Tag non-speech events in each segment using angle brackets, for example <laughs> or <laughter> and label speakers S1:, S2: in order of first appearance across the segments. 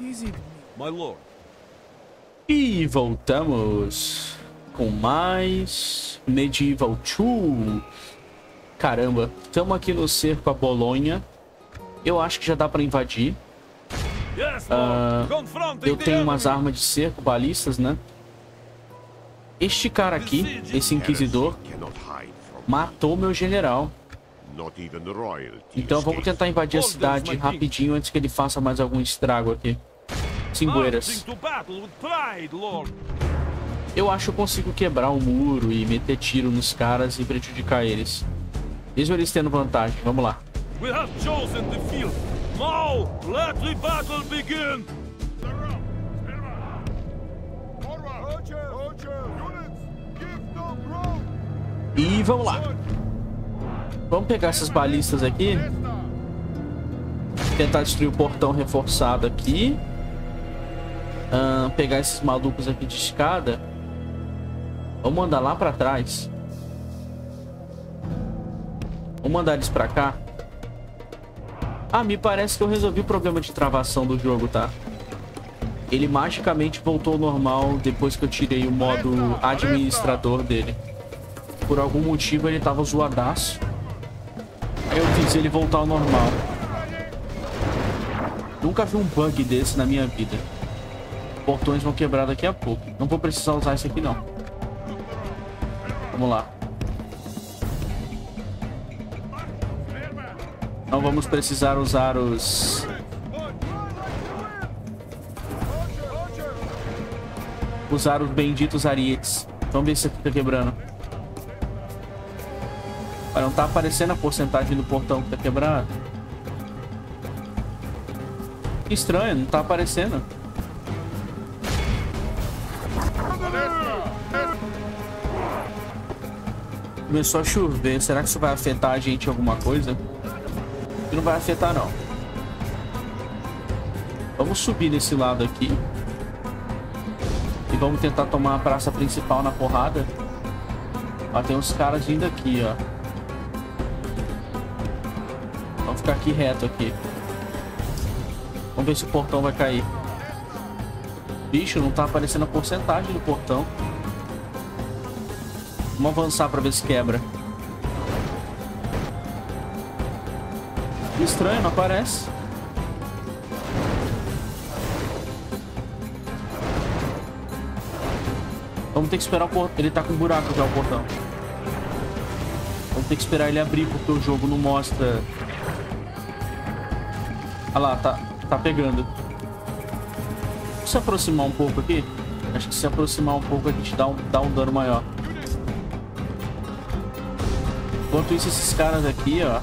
S1: Easy, my lord.
S2: E voltamos com mais Medieval 2. Caramba, estamos aqui no cerco a Bolonha. Eu acho que já dá para invadir.
S1: Confronting
S2: Eu tenho umas armas de cerco, balistas, né? Este cara aqui, esse inquisidor, matou meu general. Então vamos tentar invadir a cidade rapidinho antes que ele faça mais algum estrago aqui.
S1: Lord.
S2: Eu acho que eu consigo quebrar o muro e meter tiro nos caras e prejudicar eles. Mesmo eles tendo vantagem. Vamos lá.
S1: We have chosen the field. Now, let the battle begin.
S2: E vamos lá. Vamos pegar essas balistas aqui. Tentar destruir o portão reforçado aqui. Ahn, pegar esses malucos aqui de escada. Vamos mandar lá pra trás. Vamos mandar eles pra cá. Ah, me parece que eu resolvi o problema de travação do jogo, tá? Ele magicamente voltou ao normal depois que eu tirei o modo administrador dele. Por algum motivo ele tava zoadaço. Eu fiz ele voltar ao normal. Nunca vi um bug desse na minha vida. Portões vão quebrar daqui a pouco. Não vou precisar usar isso aqui não. Vamos lá. Não vamos precisar usar os... Usar os benditos arietes. Vamos ver se aqui tá quebrando. Olha, não tá aparecendo a porcentagem do portão que tá quebrado. Que estranho, não tá aparecendo. Começou a chover. Será que isso vai afetar a gente alguma coisa? Não vai afetar, não. Vamos subir nesse lado aqui. E vamos tentar tomar a praça principal na porrada. Ó, tem uns caras vindo aqui, ó. Ficar aqui reto aqui. Vamos ver se o portão vai cair. Bicho, não tá aparecendo a porcentagem do portão. Vamos avançar pra ver se quebra. Que Estranho, não aparece. Vamos ter que esperar o portão. Ele tá com buraco já o portão. Vamos ter que esperar ele abrir porque o jogo não mostra. Olha lá, tá, tá pegando. Vamos se aproximar um pouco aqui. Acho que se aproximar um pouco a gente dá um, dá um dano maior. Enquanto isso, esses caras aqui, ó.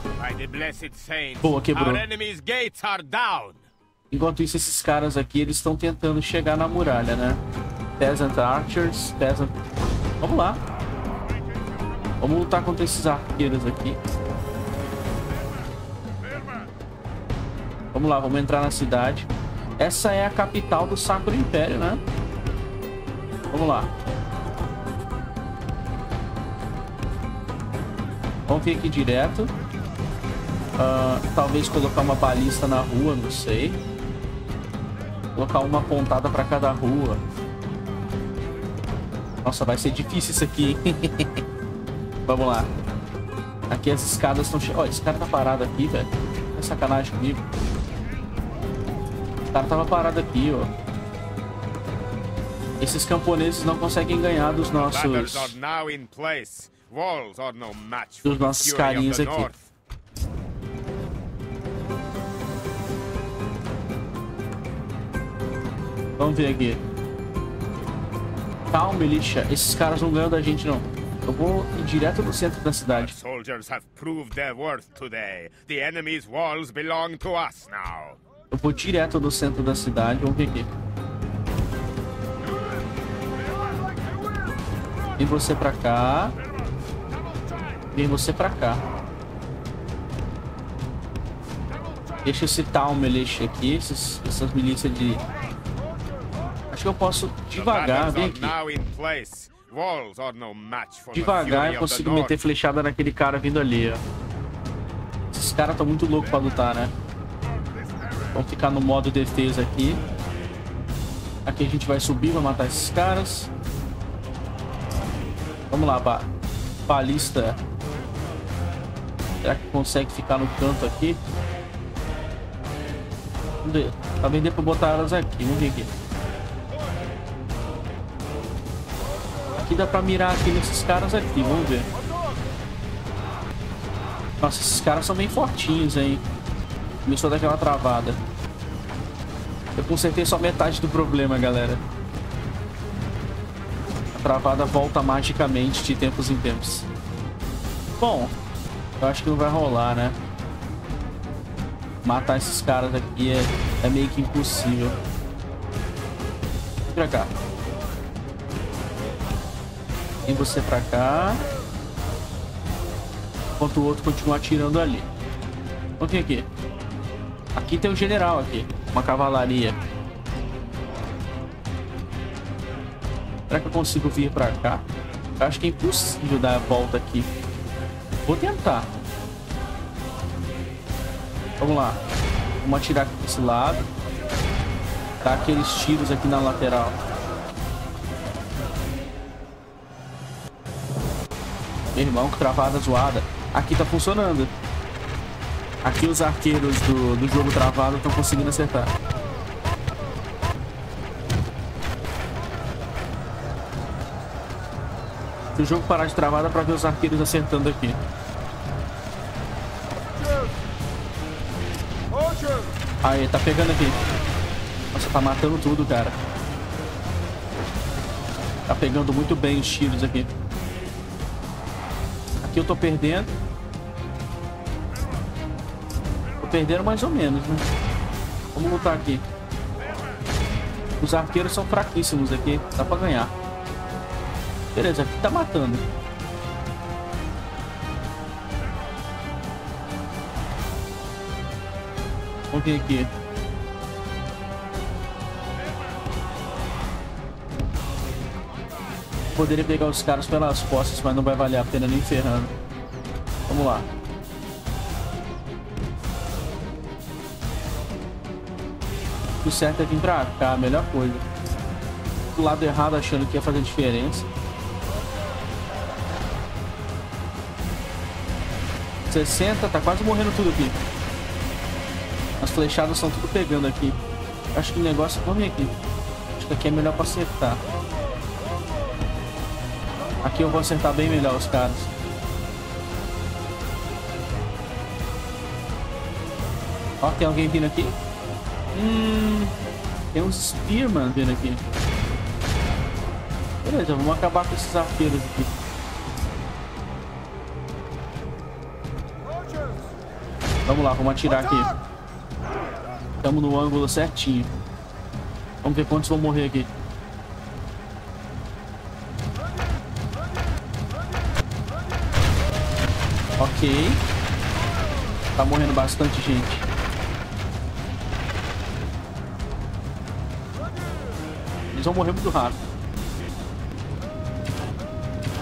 S2: Boa, quebrou. Enquanto isso, esses caras aqui, eles estão tentando chegar na muralha, né? Peasant Archers, Peasant... Vamos lá. Vamos lutar contra esses arqueiros aqui. Vamos lá, vamos entrar na cidade. Essa é a capital do Sacro Império, né? Vamos lá. Vamos vir aqui direto. Ah, talvez colocar uma balista na rua, não sei. Colocar uma pontada pra cada rua. Nossa, vai ser difícil isso aqui. <laughs> Vamos lá. Aqui as escadas estão cheias. Ó, esse cara tá parado aqui, velho. É sacanagem comigo. O cara tava parado aqui, ó. Esses camponeses não conseguem ganhar dos nossos... Dos nossos carinhas
S3: the
S2: aqui. Vamos ver aqui. Calma, Elisha. Esses caras não ganham da gente, não. Eu vou ir direto no centro da cidade.
S3: Soldiers have proved their worth today. The enemy's walls belong to us now.
S2: Eu vou direto no centro da cidade. Vamos ver aqui. Vem você pra cá. Vem você pra cá. Deixa esse Talm Elish aqui. Esses, essas milícias de... Acho que eu posso devagar. Vem aqui. Devagar eu consigo meter flechada naquele cara vindo ali, ó. Esses caras estão muito loucos pra lutar, né? Vamos ficar no modo defesa aqui. Aqui a gente vai subir, vai matar esses caras. Vamos lá, ba balista. Será que consegue ficar no canto aqui? Vamos ver. Pra vender pra botar elas aqui. Vamos ver aqui. Aqui dá pra mirar aqui nesses caras aqui. Vamos ver. Nossa, esses caras são bem fortinhos, hein? Começou a dar aquela travada. Eu consertei só metade do problema, galera. A travada volta magicamente de tempos em tempos. Bom, eu acho que não vai rolar, né? Matar esses caras aqui é, é meio que impossível. Vem pra cá. Vem você pra cá. Enquanto o outro continua atirando ali. Vamos vir aqui. Aqui tem um general aqui. Uma cavalaria. Será que eu consigo vir pra cá? Eu acho que é impossível dar a volta aqui. Vou tentar. Vamos lá. Vamos atirar aqui desse lado. Dar aqueles tiros aqui na lateral. Meu irmão, que travada zoada. Aqui tá funcionando. Aqui os arqueiros do, do jogo travado estão conseguindo acertar. Se o jogo parar de travar, dá pra ver os arqueiros acertando aqui. Aí, tá pegando aqui. Nossa, tá matando tudo, cara. Tá pegando muito bem os tiros aqui. Aqui eu tô perdendo. Perderam mais ou menos, né? Vamos lutar aqui. Os arqueiros são fraquíssimos aqui. Dá pra ganhar. Beleza, aqui tá matando. Vamos ver aqui. Poderia pegar os caras pelas costas, mas não vai valer a pena nem ferrando. Vamos lá. O certo é vir pra cá, a melhor coisa. Do lado errado achando que ia fazer diferença. 60, tá quase morrendo tudo aqui. As flechadas estão tudo pegando aqui. Acho que o negócio... Vamos aqui. Acho que aqui é melhor pra acertar. Aqui eu vou acertar bem melhor os caras. Ó, tem alguém vindo aqui. Hum, tem uns Spearman vindo aqui. Beleza, vamos acabar com esses arqueiros aqui. Vamos lá, vamos atirar aqui. Estamos no ângulo certinho. Vamos ver quantos vão morrer aqui. Ok. Tá morrendo bastante gente. Vão morrer muito rápido.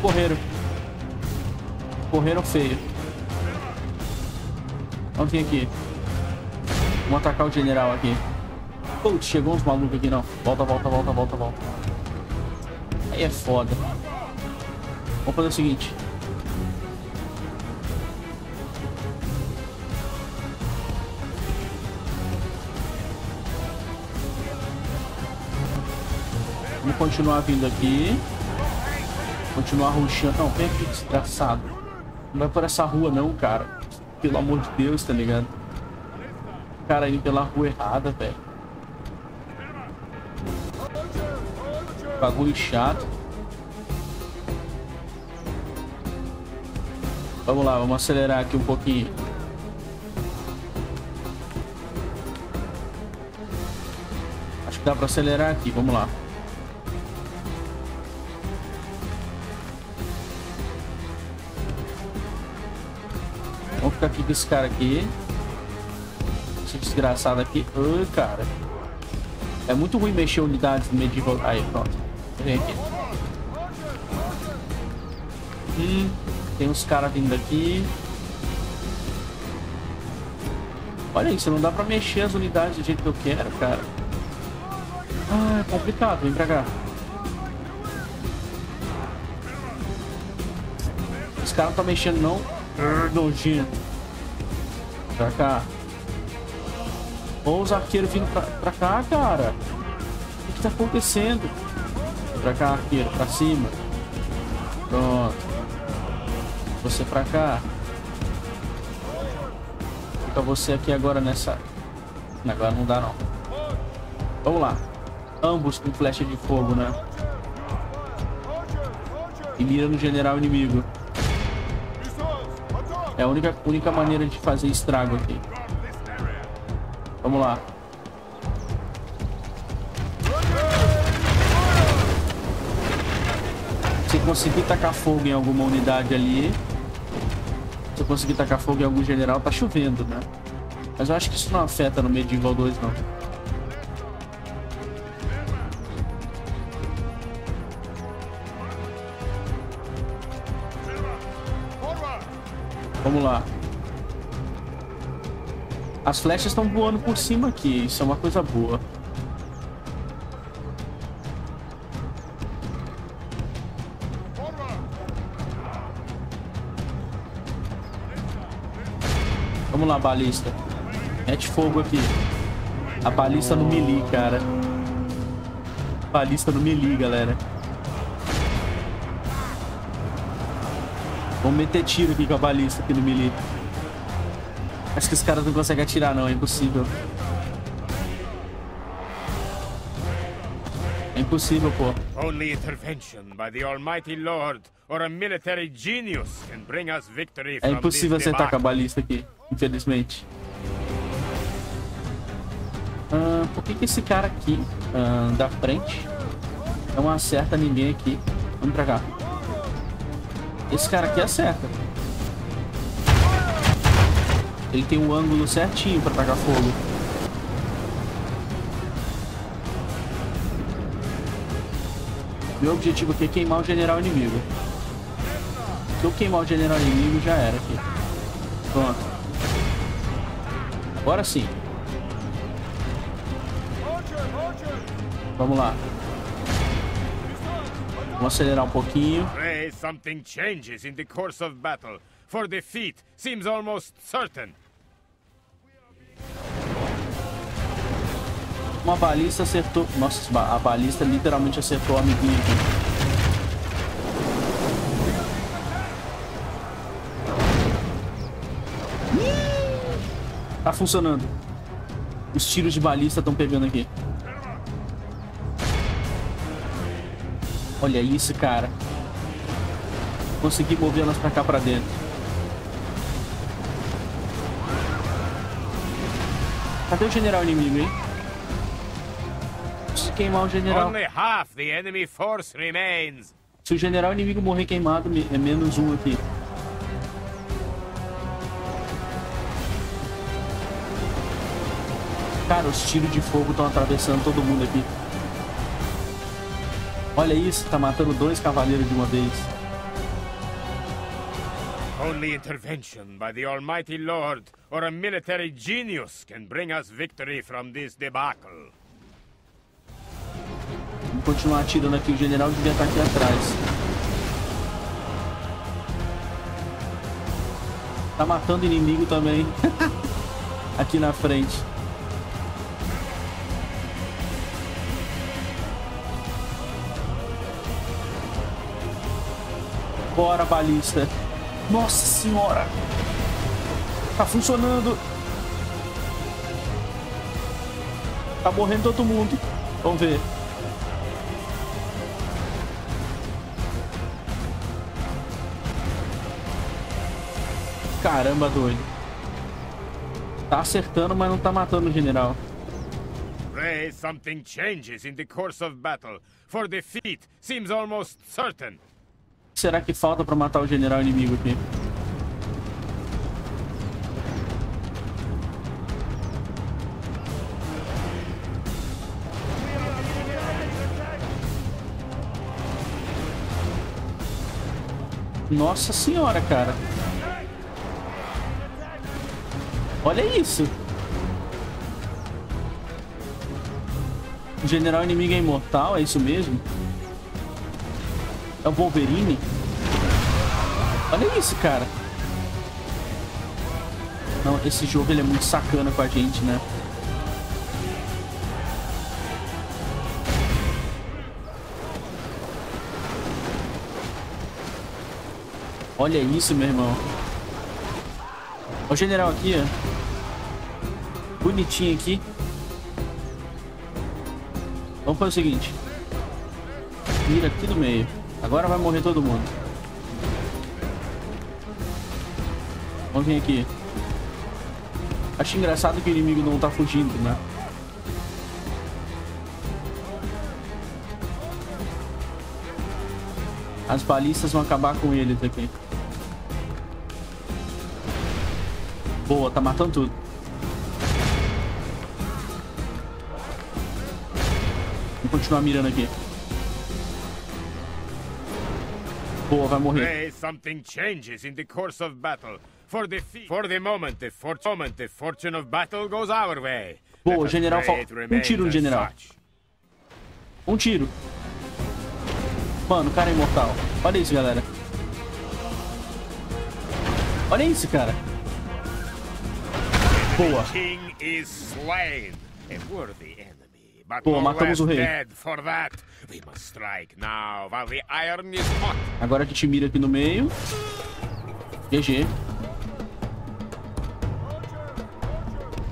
S2: Correram. Correram feio. Vamos vir aqui. Vamos atacar o general aqui. Putz, chegou uns malucos aqui não. Volta, volta, volta, volta, volta. Aí é foda. Vamos fazer o seguinte. Continuar vindo aqui. Continuar ruxando. Não, vem aqui, desgraçado. Não vai por essa rua não, cara. Pelo amor de Deus, tá ligado? Cara, indo pela rua errada, velho. Bagulho chato. Vamos lá, vamos acelerar aqui um pouquinho. Acho que dá pra acelerar aqui, vamos lá. Com esse cara aqui. Esse desgraçado aqui. Ai, cara. É muito ruim mexer unidades medieval. Aí, pronto. Vem aqui. Hum, tem uns caras vindo aqui. Olha isso, não dá pra mexer as unidades do jeito que eu quero, cara. Ah, é complicado. Vem pra cá. Os caras não tá mexendo, não. Nojento. Pra cá. Ou os arqueiros vindo pra, pra cá, cara. O que tá acontecendo? Pra cá, arqueiro. Pra cima. Pronto. Você pra cá. Fica você aqui agora nessa... Agora não dá, não. Vamos lá. Ambos com flecha de fogo, né? E mira no general inimigo. É a única, única maneira de fazer estrago aqui. Vamos lá. Se conseguir tacar fogo em alguma unidade ali... Se eu conseguir tacar fogo em algum general, tá chovendo, né? Mas eu acho que isso não afeta no Medieval 2, não. Vamos lá. As flechas estão voando por cima aqui. Isso é uma coisa boa. Vamos lá, balista. Mete fogo aqui. A balista no melee, cara. Balista no melee, galera. Vamos meter tiro aqui com a balista aqui no melee. Acho que os caras não conseguem atirar, não. É impossível. É impossível, pô.
S3: Only intervention by the Almighty Lord or a military genius can bring us victory
S2: É impossível acertar com a balista aqui, infelizmente. Ah, por que, que esse cara aqui, ah, da frente, não acerta ninguém aqui? Vamos pra cá. Esse cara aqui acerta. Ele tem um ângulo certinho pra tacar fogo. Meu objetivo aqui é queimar o general inimigo. Se eu queimar o general inimigo, já era aqui. Pronto. Agora sim. Vamos lá. Vamos acelerar um pouquinho.
S3: Pray something changes in the course of battle, for defeat seems almost certain.
S2: Uma balista acertou. Nossa, a balista literalmente acertou o amiguinho aqui. Tá funcionando. Os tiros de balista estão pegando aqui. Olha isso, cara. Consegui mover elas pra cá pra dentro. Cadê o general inimigo, hein? Preciso queimar o general.
S3: Only half the enemy force remains.
S2: Se o general inimigo morrer queimado, é menos um aqui. Cara, os tiros de fogo estão atravessando todo mundo aqui. Olha isso, tá matando dois cavaleiros de uma vez.
S3: Only intervention by the Almighty Lord or a military genius can bring us victory from this debacle.
S2: Vamos continuar atirando aqui. O general devia estar aqui atrás. Tá matando inimigo também. <laughs> aqui na frente. Bora, balista. Nossa senhora. Tá funcionando. Tá morrendo todo mundo. Vamos ver. Caramba, doido. Tá acertando, mas não tá matando o general.
S3: Pray something changes in the course of battle, for defeat seems almost certain.
S2: Será que falta pra matar o general inimigo aqui? Nossa senhora, cara. Olha isso. O general inimigo é imortal, é isso mesmo? É o Wolverine? Olha isso, cara. Não, esse jogo ele é muito sacana com a gente, né? Olha isso, meu irmão. Olha o general aqui, ó. Bonitinho aqui. Vamos fazer o seguinte. Mira aqui no meio. Agora vai morrer todo mundo. Vamos vir aqui. Acho engraçado que o inimigo não tá fugindo, né? As balistas vão acabar com eles aqui. Boa, tá matando tudo. Vamos continuar mirando aqui. Boa, vai morrer.
S3: Pray something changes in the course of battle. For the for the moment, the, for moment, the fortune of battle goes our way.
S2: Boa, general
S3: pray
S2: fal-
S3: it
S2: um tiro no general. Um tiro. Mano, o cara é imortal. Olha isso, galera. Olha isso, cara. Boa.
S3: No
S2: matamos o rei.
S3: dead for that. We must strike now while the iron is hot.
S2: Agora a gente mira aqui no meio. GG.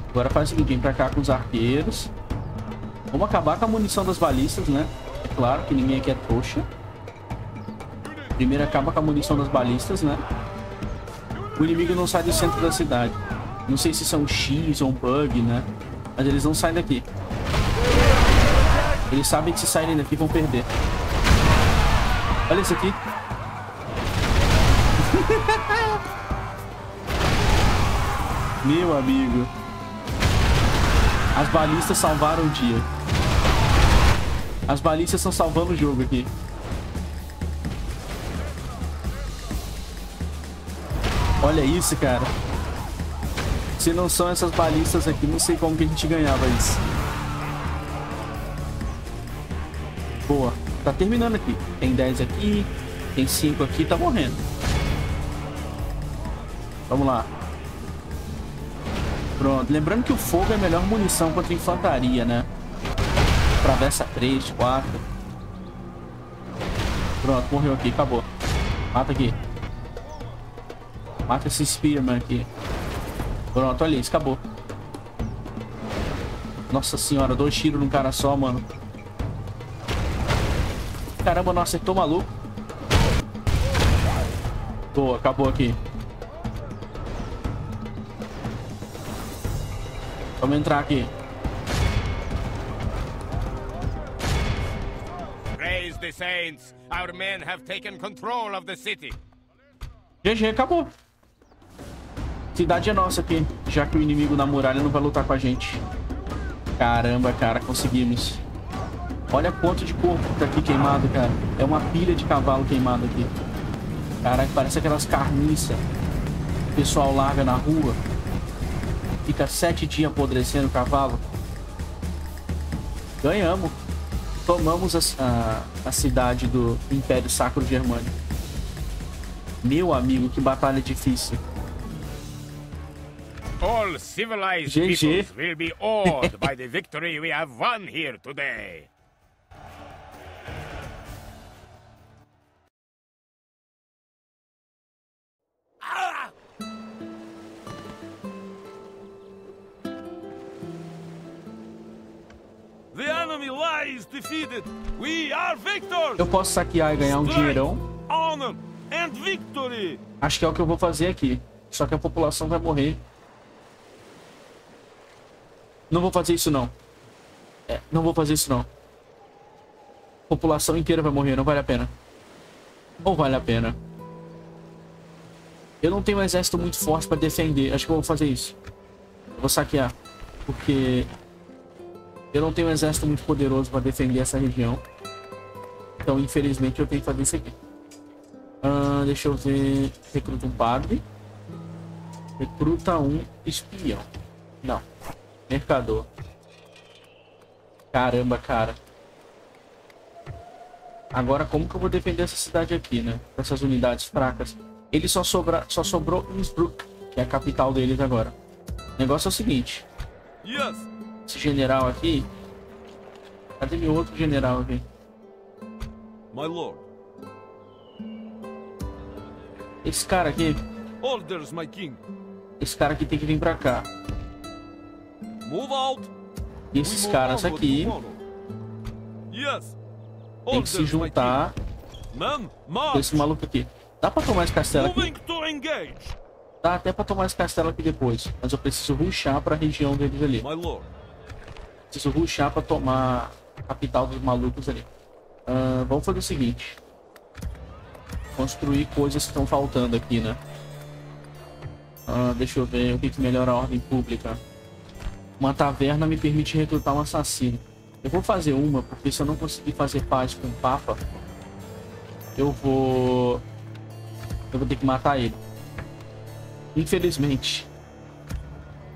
S2: Agora faz o seguinte, vem pra cá com os arqueiros. Vamos acabar com a munição das balistas, né? É claro que ninguém aqui é trouxa. Primeiro acaba com a munição das balistas, né? O inimigo não sai do centro da cidade. Não sei se isso é X ou um bug, né? Mas eles não saem daqui. Eles sabem que se saírem daqui vão perder. Olha isso aqui. <laughs> Meu amigo. As balistas salvaram o dia. As balistas estão salvando o jogo aqui. Olha isso, cara. Se não são essas balistas aqui, não sei como que a gente ganhava isso. Tá terminando aqui. Tem 10 aqui. Tem 5 aqui. Tá morrendo. Vamos lá. Pronto. Lembrando que o fogo é a melhor munição contra infantaria, né? Travessa 3, 4. Pronto. Morreu aqui. Acabou. Mata aqui. Mata esse Spearman aqui. Pronto. Olha isso. Acabou. Nossa senhora. Dois tiros num cara só, mano. Caramba, não acertou maluco. Boa, acabou aqui. Vamos entrar aqui.
S3: Praise the saints. Our men have taken control of the city.
S2: GG, acabou. Cidade é nossa aqui, já que o inimigo da muralha não vai lutar com a gente. Caramba, cara, conseguimos. Olha quanto de corpo tá aqui queimado, cara. É uma pilha de cavalo queimado aqui. Caraca, parece aquelas carniças. que O pessoal larga na rua. Fica sete dias apodrecendo o cavalo. Ganhamos. Tomamos a, a, a cidade do Império Sacro Germânico. Meu amigo, que batalha difícil.
S3: All civilized
S2: GG.
S3: peoples will be awed by the victory we have won here today.
S2: Eu posso saquear e ganhar um dinheirão. Acho que é o que eu vou fazer aqui. Só que a população vai morrer. Não vou fazer isso não. É, não vou fazer isso não. A população inteira vai morrer, não vale a pena. Ou vale a pena? Eu não tenho um exército muito forte pra defender. Acho que eu vou fazer isso. Eu vou saquear. Porque eu não tenho um exército muito poderoso pra defender essa região. Então, infelizmente, eu tenho que fazer isso aqui. Ah, deixa eu ver. Recruta um padre. Recruta um espião. Não. Mercador. Caramba, cara. Agora, como que eu vou defender essa cidade aqui, né? Essas unidades fracas. Ele só, sobra, só sobrou Innsbruck, que é a capital deles agora. O negócio é o seguinte.
S1: Yes.
S2: Esse general aqui... Cadê meu outro general aqui?
S1: My lord.
S2: Esse cara aqui...
S1: Orders, my king.
S2: Esse cara aqui tem que vir pra cá.
S1: Move out.
S2: E esses caras aqui.
S1: Yes.
S2: tem que se juntar com
S1: march.
S2: esse maluco aqui. Dá pra tomar esse castelo aqui? Dá até pra tomar esse castelo aqui depois. Mas eu preciso ruxar pra região deles ali.
S1: My lord.
S2: Preciso ruxar pra tomar a capital dos malucos ali. Ah, vamos fazer o seguinte. Construir coisas que estão faltando aqui, né? Ah, deixa eu ver o que, que melhora a ordem pública. Uma taverna me permite recrutar um assassino. Eu vou fazer uma, porque se eu não conseguir fazer paz com o Papa, eu vou. Eu vou ter que matar ele. Infelizmente.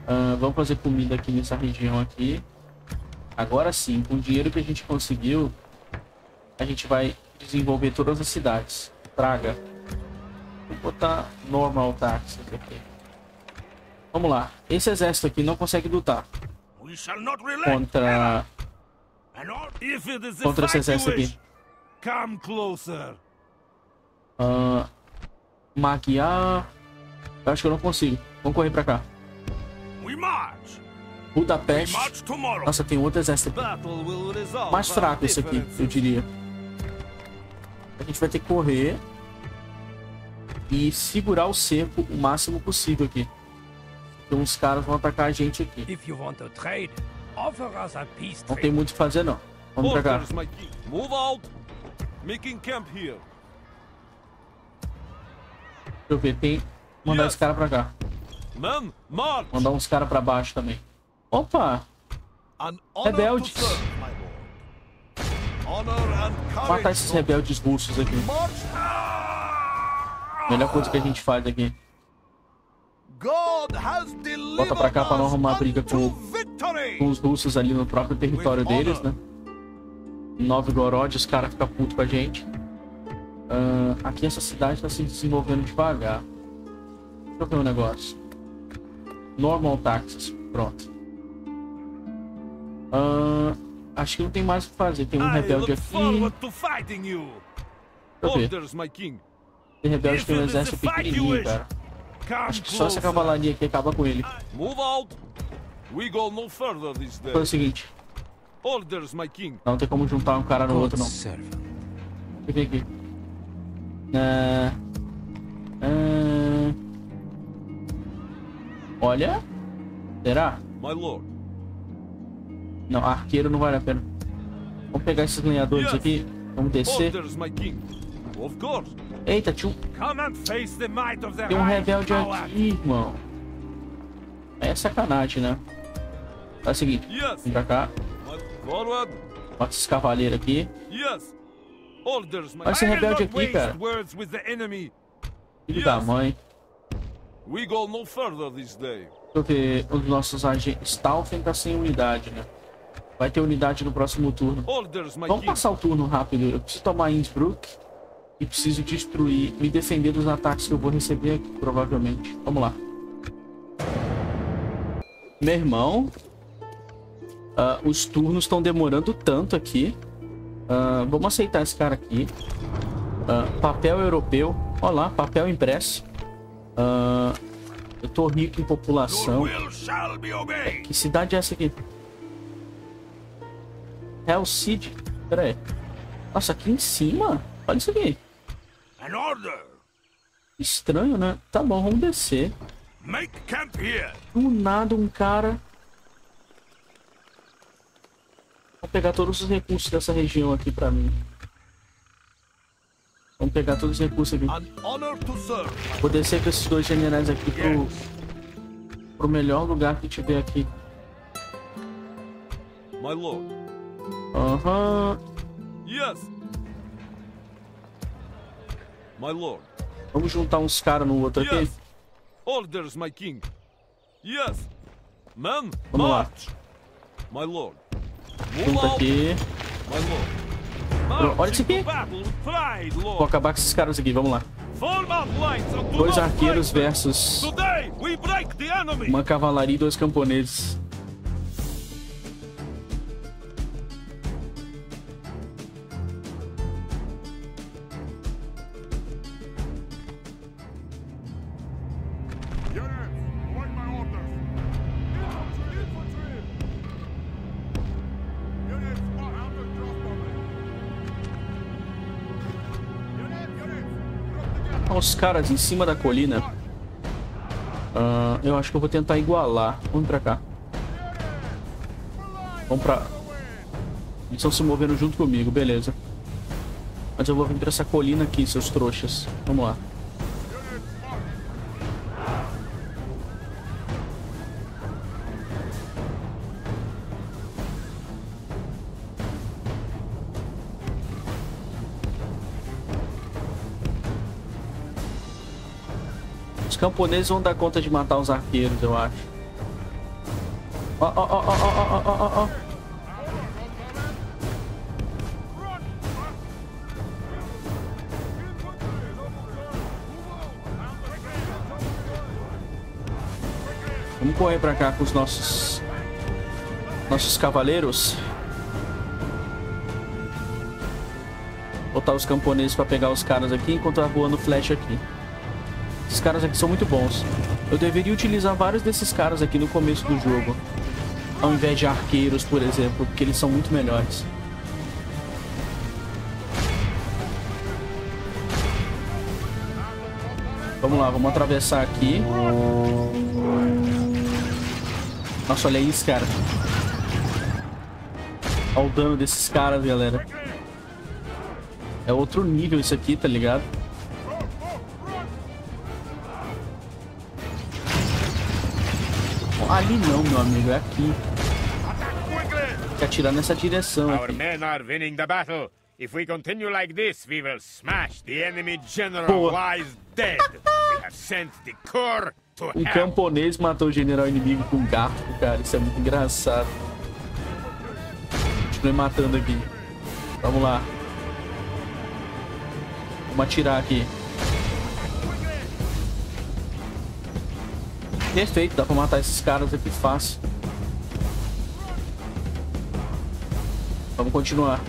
S2: Ah, vamos fazer comida aqui nessa região aqui. Agora sim, com o dinheiro que a gente conseguiu, a gente vai desenvolver todas as cidades. Praga. Vou botar normal taxes aqui. Vamos lá. Esse exército aqui não consegue lutar contra, contra esse exército aqui.
S1: come closer.
S2: Ah, maquiar. Eu acho que eu não consigo. Vamos correr pra cá. Budapeste. Nossa, tem outro exército aqui. Mais fraco esse aqui, eu diria. A gente vai ter que correr. E segurar o cerco o máximo possível aqui. Porque uns caras vão atacar a gente aqui.
S4: If you want to trade, offer us a peace
S2: Não tem muito o que fazer, não. Vamos pra cá. Deixa eu ver, tem. Mandar esse cara pra cá. Mandar uns caras pra baixo também. Opa! Rebeldes. Matar esses rebeldes russos aqui. Melhor coisa que a gente faz aqui. Bota pra cá pra não arrumar briga com-. Com os russos ali no próprio território deles, né? Novgorod, os caras ficam putos com a gente. Ah, aqui essa cidade tá se desenvolvendo devagar. Deixa eu ver um negócio. Normal taxes. Pronto. Ah, acho que não tem mais o que fazer. Tem um rebelde aqui.
S1: Orders, my king.
S2: Tem rebelde que tem um exército
S1: the fight you
S2: pequenininho, cara. Acho que só essa cavalaria aqui acaba com ele.
S1: Move out. We go no further this day.
S2: Foi o seguinte.
S1: Orders, my king.
S2: Não tem como juntar um cara no outro, não. Deixa eu ver aqui. Ah, ah, olha. Será?
S1: My lord.
S2: Não, arqueiro não vale a pena. Vamos pegar esses lenhadores aqui. Vamos descer. Eita,
S1: the
S2: tem um rebelde aqui, irmão. É sacanagem, né? O seguinte. Vem pra cá. Bota esses cavaleiros aqui. Olha esse rebelde aqui, cara. Filho da mãe. Deixa eu ver. Os nossos agentes. Stalfen tá sem unidade, né? Vai ter unidade no próximo turno. Vamos passar o turno rápido. Eu preciso tomar Innsbruck e preciso destruir, me defender dos ataques que eu vou receber aqui, provavelmente. Vamos lá. Meu irmão, ah, os turnos estão demorando tanto aqui. Ah, vamos aceitar esse cara aqui. Ah, papel europeu. Olha lá, papel impresso. Eu tô rico em população. Que cidade é essa aqui? Hell City. Pera aí. Nossa, aqui em cima? Olha isso aqui.
S1: An order.
S2: Estranho, né? Tá bom, vamos descer.
S1: Make camp here.
S2: Do nada um cara... Vou pegar todos os recursos dessa região aqui pra mim. Vamos pegar todos os recursos aqui. Vou descer com esses dois generais aqui pro, pro melhor lugar que tiver aqui.
S1: My lord.
S2: Aham.
S1: Yes. My lord.
S2: Vamos juntar uns caras no outro aqui.
S1: Yes. Orders, my king. Yes. Men,
S2: Vamos lá.
S1: march. My lord.
S2: Junta aqui.
S1: My lord.
S2: Pronto, olha isso aqui. Vou acabar com esses caras aqui, vamos lá. Dois arqueiros versus uma cavalaria e dois camponeses. Caras em cima da colina. Ah, eu acho que eu vou tentar igualar. Vamos pra cá. Vamos pra... Eles estão se movendo junto comigo, beleza. Mas eu vou vir pra essa colina aqui, seus trouxas. Vamos lá. camponeses vão dar conta de matar os arqueiros, eu acho. Ó, ó, ó, ó, ó, ó, ó, ó. Vamos correr pra cá com os nossos... Nossos cavaleiros. Botar os camponeses pra pegar os caras aqui enquanto tá voando flecha aqui. Esses caras aqui são muito bons. Eu deveria utilizar vários desses caras aqui no começo do jogo. Ao invés de arqueiros, por exemplo, porque eles são muito melhores. Vamos lá, vamos atravessar aqui. Nossa, olha isso, cara. Olha o dano desses caras, galera. É outro nível isso aqui, tá ligado? Ali não, meu amigo, é aqui. Tem que atirar nessa direção aqui.
S3: If we continue like this, we will smash. The enemy general
S2: Boa.
S3: lies dead. we have sent the corps to
S2: Um camponês matou o general inimigo com um garfo, cara. Isso é muito engraçado. Continue matando aqui. Vamos lá. Vamos atirar aqui. Perfeito, dá pra matar esses caras aqui fácil. Vamos continuar.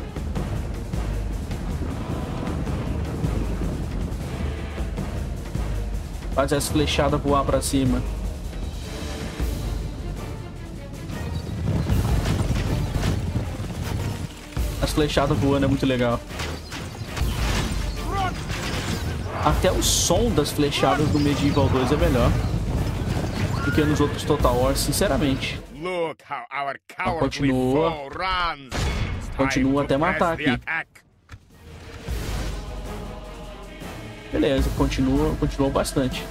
S2: Fazer as flechadas voar pra cima. As flechadas voando é muito legal. Até o som das flechadas do Medieval 2 é melhor do que nos outros Total War, sinceramente.
S3: Our cowardly
S2: continua. Continua até matar aqui. Beleza, continua, continuou bastante.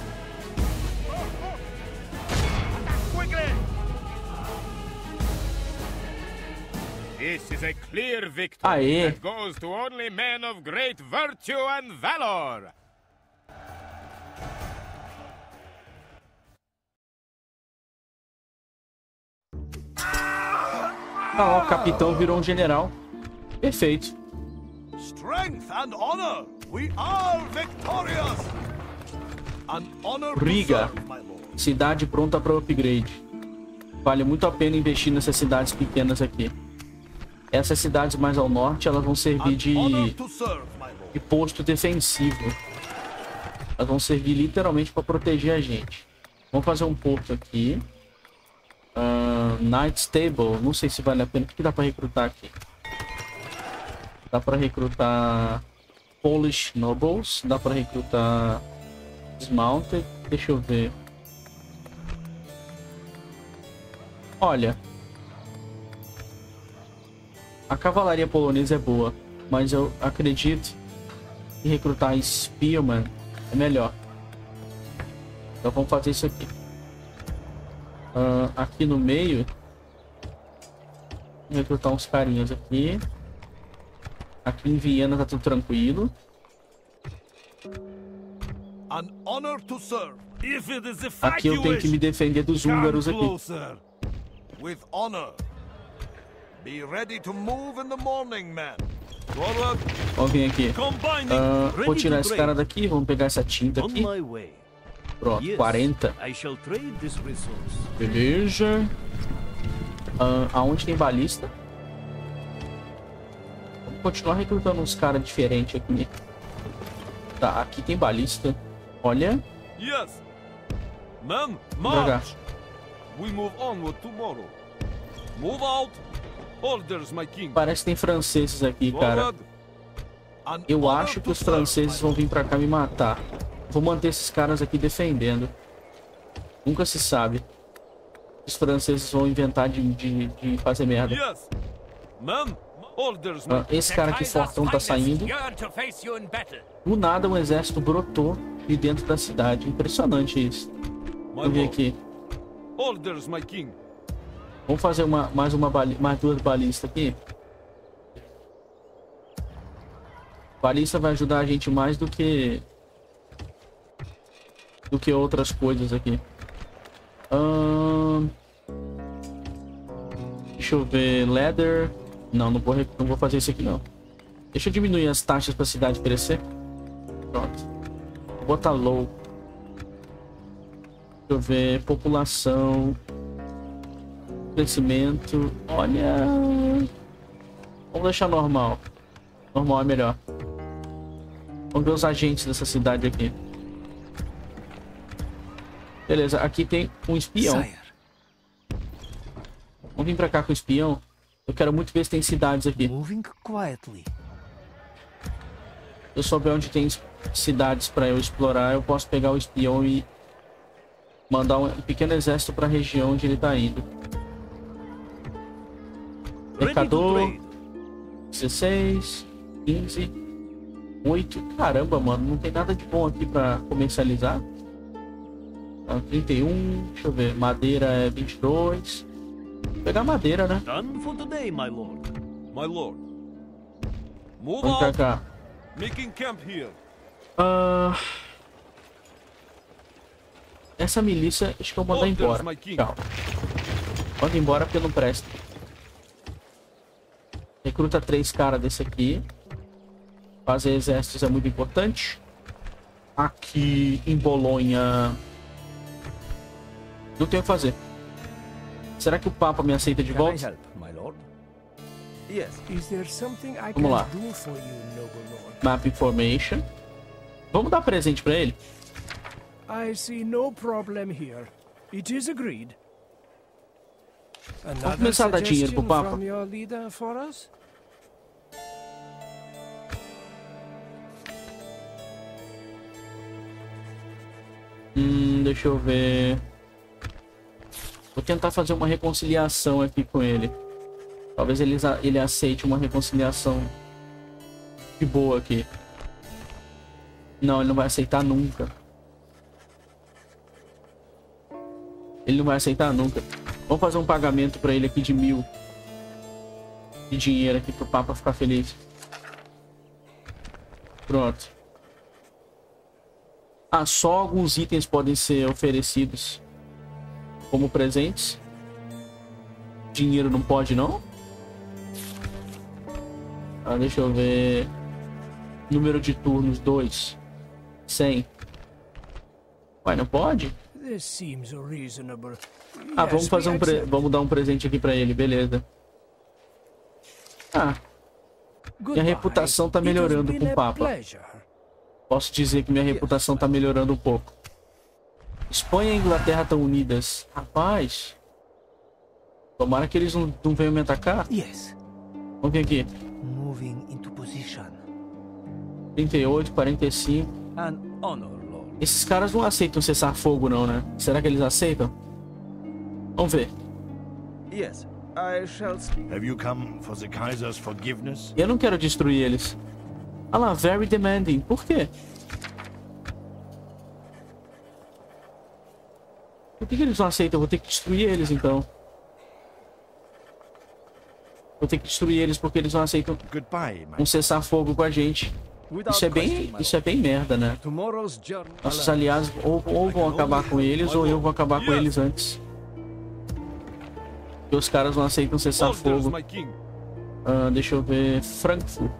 S3: This is a clear victory
S2: Aê.
S3: that goes to only men of great virtue and valor.
S2: Ah, ó, o capitão virou um general. Perfeito.
S1: Strength and honor. We are victorious. An honor to
S2: Riga. Cidade pronta para upgrade. Vale muito a pena investir nessas cidades pequenas aqui. Essas cidades mais ao norte, elas vão servir de, de posto defensivo. Elas vão servir literalmente para proteger a gente. Vamos fazer um porto aqui. Ah, Knight Stable. Não sei se vale a pena. O que dá para recrutar aqui? Dá para recrutar Polish Nobles. Dá para recrutar Dismounted. Deixa eu ver. Olha. A cavalaria polonesa é boa. Mas eu acredito que recrutar Spearman é melhor. Então vamos fazer isso aqui. Ah, aqui no meio. Vou recrutar uns carinhas aqui. Aqui em Viena tá tudo tranquilo.
S1: An honor to serve. If it is the fight
S2: Aqui eu tenho que me defender dos húngaros aqui.
S1: With honor.
S5: Be ready to move in the morning.
S1: Forward.
S2: Vamos vir aqui. Ah, vou tirar esse cara daqui, vamos pegar essa tinta aqui. Pronto,
S1: Yes,
S2: 40.
S1: I shall trade this resource.
S2: Beleza. Ah, aonde tem balista? Vamos continuar recrutando uns caras diferentes aqui. Tá, aqui tem balista. Olha.
S1: Yes. Men,
S2: Jogar.
S1: march. We move onward tomorrow. Move out. Orders, my king.
S2: Parece que tem franceses aqui, cara. Eu acho que os franceses vão vir pra cá me matar. Vou manter esses caras aqui defendendo. Nunca se sabe. Os franceses vão inventar de, de, de fazer merda. Ah, esse cara aqui fortão tá saindo. Do nada um exército brotou de dentro da cidade. Impressionante isso. Vamos ver aqui. Vamos fazer uma, mais uma mais duas balistas aqui. Balista vai ajudar a gente mais do que do que outras coisas aqui. Ahn, Deixa eu ver, leather. Não, não vou, não vou fazer isso aqui não. Deixa eu diminuir as taxas para a cidade crescer. Pronto. Vou botar low. Deixa eu ver, população. Crescimento. Olha. Vamos deixar normal. Normal é melhor. Vamos ver os agentes dessa cidade aqui. Beleza, aqui tem um espião. Vamos vir pra cá com o espião. Eu quero muito ver se tem cidades aqui. Se eu souber onde tem es- cidades pra eu explorar, eu posso pegar o espião e mandar um pequeno exército pra região onde ele tá indo. Mercador.
S1: trade.
S2: 16, 15, 8. Caramba, mano, não tem nada de bom aqui pra comercializar. Tá, 31, deixa eu ver. Madeira é 22. Vou pegar madeira, né?
S1: Done for today, my lord. My lord. Move
S2: Vamos pra cá.
S1: Making camp here.
S2: Ah, Essa milícia, acho que eu vou mandar embora. Tchau. Manda embora porque não presta. Recruta três caras desse aqui. Fazer exércitos é muito importante. Aqui em Bolonha. Não tenho o que fazer. Será que o Papa me aceita de volta? Vamos lá. Map Information. Vamos dar presente pra ele?
S6: I see no problem here. It is agreed. Another
S2: começar a dar dinheiro pro Papa. Hum, deixa eu ver. Vou tentar fazer uma reconciliação aqui com ele. Talvez ele, ele aceite uma reconciliação de boa aqui. Não, ele não vai aceitar nunca. Ele não vai aceitar nunca. Vamos fazer um pagamento pra ele aqui de mil. De dinheiro aqui pro Papa ficar feliz. Pronto. Ah, só alguns itens podem ser oferecidos como presentes. Dinheiro não pode, não? Ah, deixa eu ver. Número de turnos, 2. 100. Ué, não pode? Ah, vamos fazer um pre... vamos dar um presente aqui pra ele, beleza. Ah,
S6: Goodbye.
S2: reputação tá melhorando com o Papa. posso dizer que minha reputação tá melhorando um pouco. Espanha e Inglaterra estão unidas. Rapaz. Tomara que eles não, não venham me atacar.
S4: Yes.
S2: Vamos vir aqui.
S4: Moving into position.
S2: 38, 45.
S4: An honor, lord.
S2: Esses caras não aceitam cessar fogo, não, né? Será que eles aceitam? Vamos ver.
S4: Yes. I shall.
S5: Have you come for the Kaiser's forgiveness?
S2: Eu não quero destruir eles. Ah lá, very demanding. Por quê? Por que, que eles não aceitam? Eu vou ter que destruir eles, então. Vou ter que destruir eles porque eles não aceitam um cessar-fogo com a gente. Isso é bem, isso é bem merda, né? Nossos aliados ou, ou vão acabar com eles ou eu vou acabar com eles antes. Os caras não aceitam cessar
S1: Orders,
S2: fogo.
S1: my king.
S2: Ah, deixa eu ver. Frankfurt.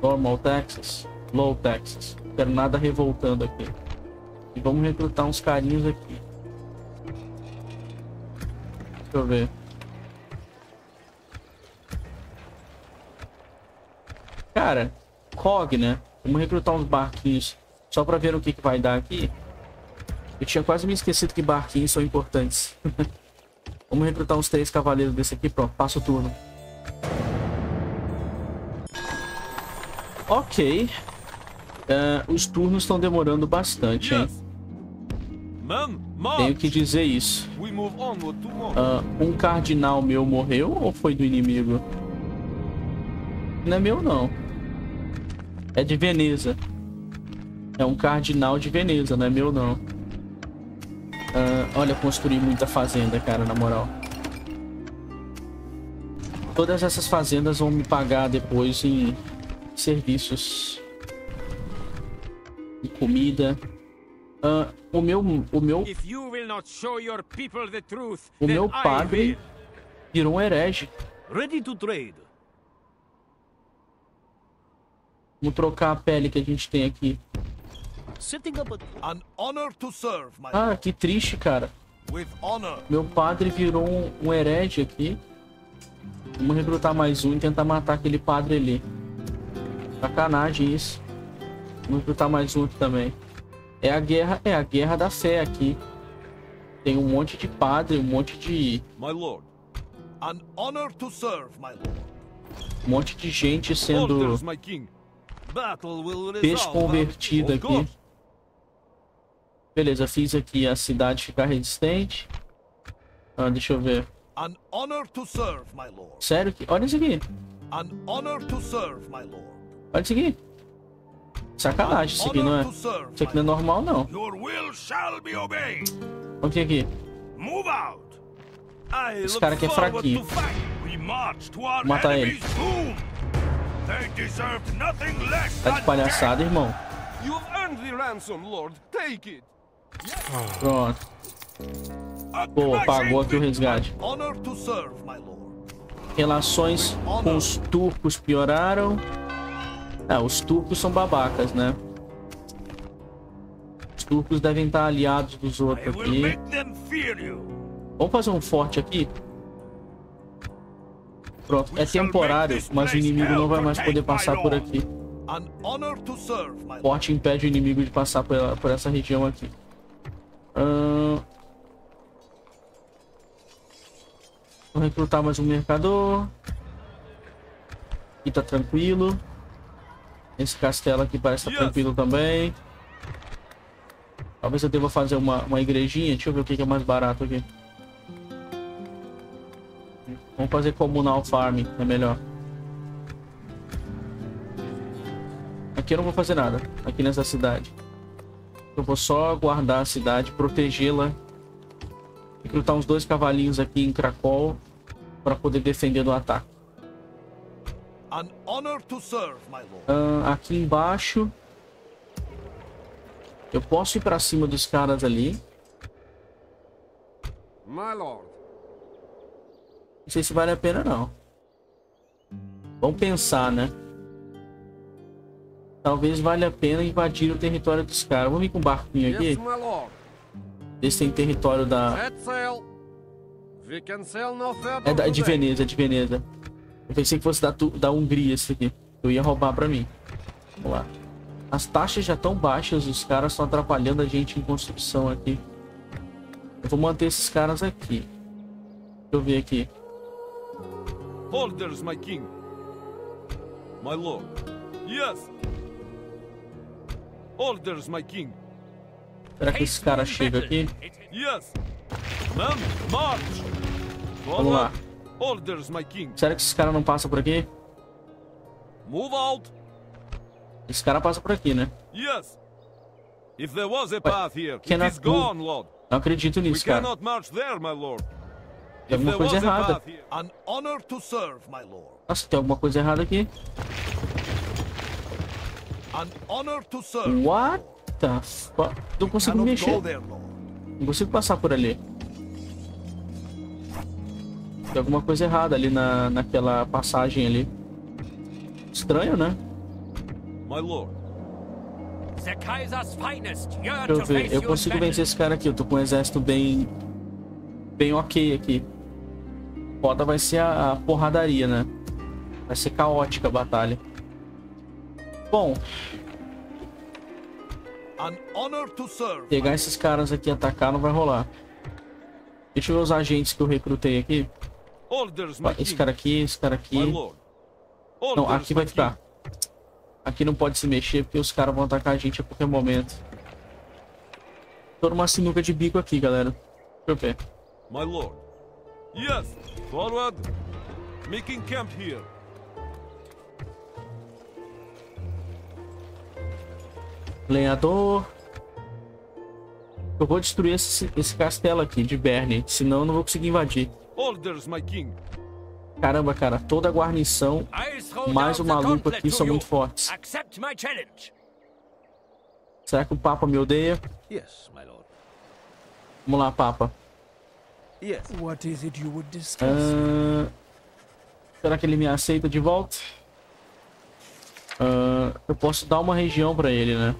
S2: Normal Texas. Low Texas. Não quero nada revoltando aqui. E vamos recrutar uns carinhos aqui. Deixa eu ver. Cara, COG, né? Vamos recrutar uns barquinhos. Só pra ver o que, que vai dar aqui. Eu tinha quase me esquecido que barquinhos são importantes. <laughs> Vamos recrutar uns três cavaleiros desse aqui, pronto. Passa o turno. Ok. É, os turnos estão demorando bastante, hein? Tenho que dizer isso. Ah, um cardinal meu morreu ou foi do inimigo? Não é meu, não. É de Veneza. É um cardinal de Veneza, não é meu, não. Ah, olha, construí muita fazenda, cara, na moral. Todas essas fazendas vão me pagar depois em serviços. Em comida. Ah, o meu, o meu
S3: If you will not show your people the truth,
S2: O meu padre
S3: will.
S2: virou um herege.
S4: Ready to trade.
S2: Vamos trocar a pele que a gente tem aqui.
S4: Setting up a...
S5: An honor to serve, my
S2: Ah, que triste, cara.
S5: with honor.
S2: Meu padre virou um, um herege aqui. Vamos recrutar mais um e tentar matar aquele padre ali. Sacanagem isso. Vamos recrutar mais um aqui também. É a guerra, é a guerra da fé aqui. Tem um monte de padre, um monte de,
S1: My lord.
S5: An honor to serve, my lord.
S2: um monte de gente sendo
S1: Of
S2: aqui. Beleza, fiz aqui a cidade ficar resistente. Ah, deixa eu ver.
S5: An honor to serve, my lord.
S2: Sério que. Olha isso aqui.
S5: An honor to serve, my lord.
S2: Olha isso aqui. Sacanagem, isso aqui não é. Isso aqui não é normal, não.
S5: Obeyed.
S2: Olha aqui, Esse cara aqui é fraquinho.
S1: to fight.
S5: We march to our
S2: Mata ele. Tá de palhaçada, irmão. Pronto. Boa,
S5: A
S2: pagou aqui o resgate. Relações com os turcos pioraram. Ah, os turcos são babacas, né? Os turcos devem estar aliados dos outros aqui. Vamos fazer um forte aqui? Pronto, é temporário, mas o inimigo não vai mais poder passar por aqui. Forte impede o inimigo de passar por, por essa região aqui. Vou recrutar mais um mercador. Aqui tá tranquilo. Esse castelo aqui parece tá
S1: Yes.
S2: tranquilo também. Talvez eu deva fazer uma, uma igrejinha. Deixa eu ver o que que é mais barato aqui. Vamos fazer comunal farm, é melhor. Aqui eu não vou fazer nada, aqui nessa cidade. Eu vou só guardar a cidade, protegê-la. Recrutar uns dois cavalinhos aqui em Krakow para poder defender do ataque.
S5: An honor to serve, my lord.
S2: Ah, aqui embaixo. Eu posso ir para cima dos caras ali.
S3: My lord.
S2: Não sei se vale a pena não. Vamos pensar, né? Talvez valha a pena invadir o território dos caras. Vamos vir com um barquinho aqui.
S3: Yes.
S2: Ver se tem território da.
S3: No further
S2: É da, de. Veneza, é de Veneza. Eu pensei que fosse da, da Hungria esse aqui. Eu ia roubar pra mim. Vamos lá. As taxas já estão baixas, os caras estão atrapalhando a gente em construção aqui. Eu vou manter esses caras aqui. Deixa eu ver aqui.
S1: Orders, my king. My lord. Yes. Orders, my king.
S2: Será que esse cara chega aqui?
S1: Yes.
S2: Vamos lá.
S1: Orders, my king.
S2: Será que esse cara não passa por aqui?
S1: Move out.
S2: Esse cara passa por aqui, né?
S1: Yes. If there was a path here, it is gone, lord.
S2: Não acredito
S1: We
S2: nisso, cara.
S1: cannot march there, my lord.
S2: Tem alguma
S1: there
S2: coisa
S1: was a
S2: errada.
S5: An honor to serve, my lord.
S2: Nossa, tem alguma coisa errada aqui.
S5: An honor to serve.
S2: What the fuck? Não consigo mexer. Não consigo passar por ali. Tem alguma coisa errada ali na, naquela passagem ali. Estranho, né?
S1: My lord.
S2: Deixa eu ver. Eu consigo vencer esse cara aqui. Eu tô com um exército bem. Bem ok aqui. Foda vai ser a, a porradaria, né? Vai ser caótica a batalha. Bom, pegar esses caras aqui e atacar não vai rolar. Deixa eu ver os agentes que eu recrutei aqui. Esse cara aqui, esse cara aqui. Não, aqui vai ficar. Aqui não pode se mexer porque os caras vão atacar a gente a qualquer momento. Tô numa sinuca de bico aqui, galera. Deixa eu ver.
S1: My lord. Yes. Forward. Making camp here.
S2: Lenhador. Eu vou destruir esse, esse castelo aqui de Berne, senão eu não vou conseguir invadir.
S1: Orders, my king.
S2: Caramba, cara, toda a guarnição, mais o maluco aqui são muito fortes. Será que o Papa me odeia?
S4: Yes, my lord.
S2: Vamos lá, Papa.
S4: Yes.
S6: What is it you would discuss?
S2: Ah, será que ele me aceita de volta? Ah, eu posso dar uma região pra ele, né?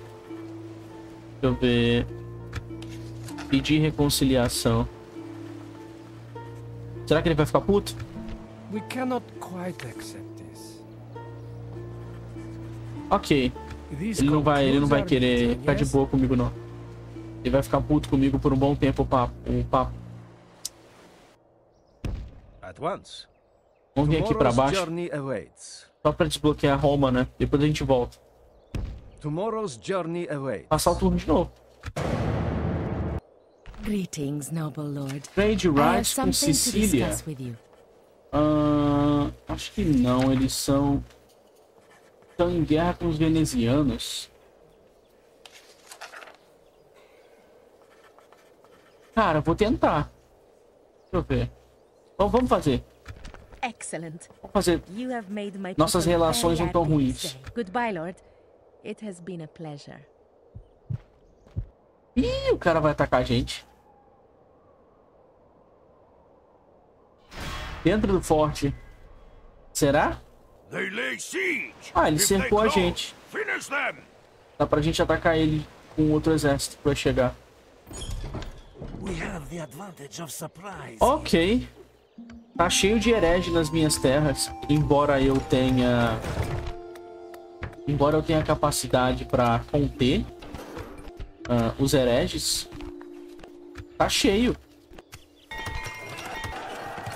S2: Deixa eu ver. Pedir reconciliação. Será que ele vai ficar puto?
S6: We cannot quite accept this.
S2: Ok. Ele não vai, ele não vai querer ficar de boa comigo, não. Ele vai ficar puto comigo por um bom tempo, o papo. O papo.
S4: At once.
S2: Vamos vir aqui pra
S4: Tomorrow's
S2: baixo.
S4: journey awaits.
S2: Só pra desbloquear Roma, né? Depois a gente volta.
S4: Tomorrow's journey awaits.
S2: Passar o turno de novo.
S7: Greetings, noble lord.
S2: Trade rights com
S7: something to
S2: Sicília.
S7: discuss with you.
S2: Ah, acho que não, eles são. Estão em guerra com os venezianos. Cara, vou tentar. Deixa eu ver. Então vamos fazer.
S7: Excellent.
S2: Vamos fazer.
S7: You have made my
S2: Nossas relações não tão
S7: happy
S2: ruins.
S7: Goodbye, lord. It has been a pleasure.
S2: Ih, o cara vai atacar a gente. Dentro do forte. Será?
S5: They lay siege.
S2: Ah, ele cercou a gente. Dá pra gente atacar ele com outro exército vai chegar.
S5: We have the advantage of surprise.
S2: Ok. Tá cheio de herege nas minhas terras. Embora eu tenha. Embora eu tenha capacidade pra conter ah, os hereges. Tá cheio.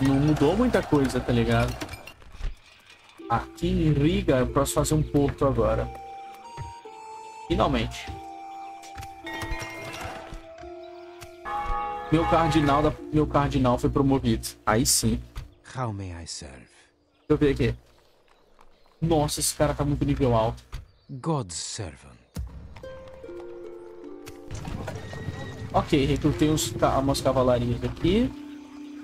S2: Não mudou muita coisa, tá ligado? Aqui em Riga eu posso fazer um porto agora. Finalmente. Meu cardinal, da... meu cardinal foi promovido. Aí sim.
S4: How may I serve?
S2: Deixa eu ver aqui. Nossa, esse cara tá muito nível alto.
S4: God's servant.
S2: Ok, recrutei uns, umas cavalarias aqui.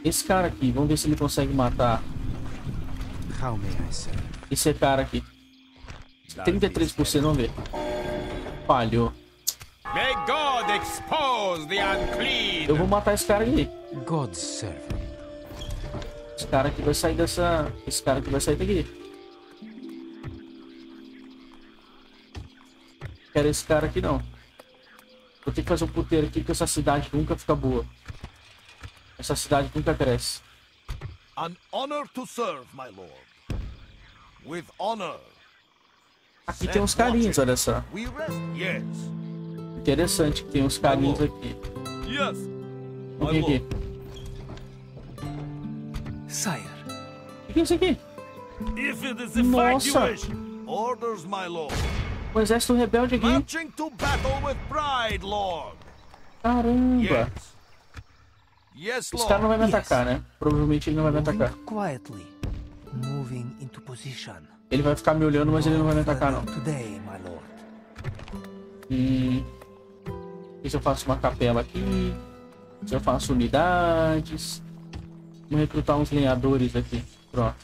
S2: Esse cara aqui, vamos ver se ele consegue matar
S4: How may I serve?
S2: esse cara aqui. 33%, vamos ver. Falhou.
S3: May God expose the unclean.
S2: Eu vou matar esse cara aqui.
S4: God's servant.
S2: Esse cara aqui vai sair dessa... Esse cara aqui vai sair daqui. Quero esse cara aqui não. Vou ter que fazer um puteiro aqui porque essa cidade nunca fica boa. Essa cidade nunca cresce.
S5: An honor to serve, my lord. With honor.
S2: Aqui tem uns carinhos, olha só.
S5: Yes.
S2: Interessante que tem uns carinhos aqui.
S1: Yes.
S2: O que
S1: lord.
S2: aqui?
S6: Sire,
S2: O que é isso aqui? Nossa.
S5: Orders, my lord.
S2: Um exército rebelde aqui.
S5: Marching to battle with pride, lord.
S2: Caramba.
S5: Yes. Yes,
S2: Esse cara não vai me atacar, né? Provavelmente ele não vai me atacar.
S8: quietly, moving into position.
S2: Ele vai ficar me olhando, mas ele não vai me atacar, não.
S8: Today, my lord.
S2: Hum. E se eu faço uma capela aqui? Se eu faço unidades? Vamos recrutar uns lenhadores aqui. Pronto.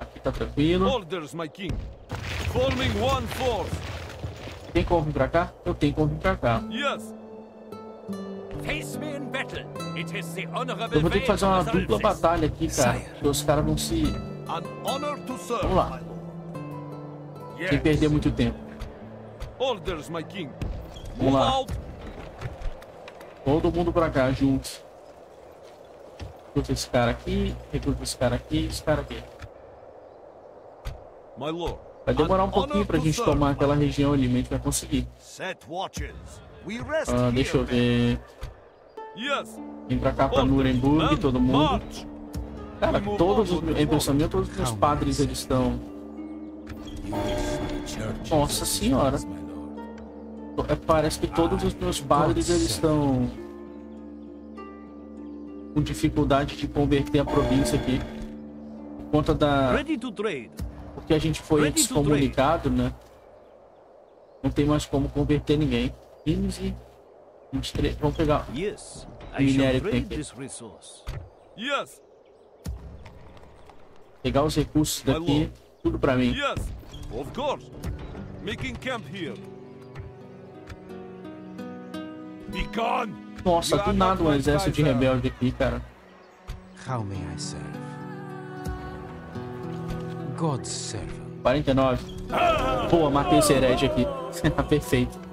S2: Aqui tá tranquilo.
S1: Orders, my king. Forming one force.
S2: Tem como vir pra cá? Eu tenho como vir pra cá.
S1: Yes.
S2: Eu vou ter que fazer uma dupla batalha aqui, cara.
S8: Sire.
S2: Porque os caras vão se.
S5: An honor to serve,
S2: Vamos lá. sem perder muito tempo.
S1: Orders, my king.
S2: Vamos lá. Todo mundo pra cá, junto. Recruta esse cara aqui, recruta esse cara aqui, esse cara aqui.
S1: My lord.
S2: Vai demorar um pouquinho pra
S5: to
S2: gente tomar aquela região ali, mas a gente vai conseguir.
S5: Set watches.
S2: Ah, deixa eu ver. Vem pra cá, pra Nuremberg, todo mundo. Cara, todos os. É impressão minha, todos os meus padres eles estão. Nossa senhora. É, Parece que todos os meus padres eles estão com dificuldade de converter a província aqui. Por conta da.
S6: Ready to trade.
S2: Porque a gente foi excomunicado, né? Não tem mais como converter ninguém. 15, 23. Vamos pegar.
S6: Yes,
S2: I shall Minério tem que-
S6: this resource.
S1: Yes.
S2: Pegar os recursos daqui. Tudo pra mim.
S1: Yes. Of course. Making camp here. Be gone.
S2: Nossa, do nada um exército de rebelde aqui, cara.
S4: How may I serve? God's servant.
S2: 49. Boa, matei esse herege aqui. <laughs> perfeito.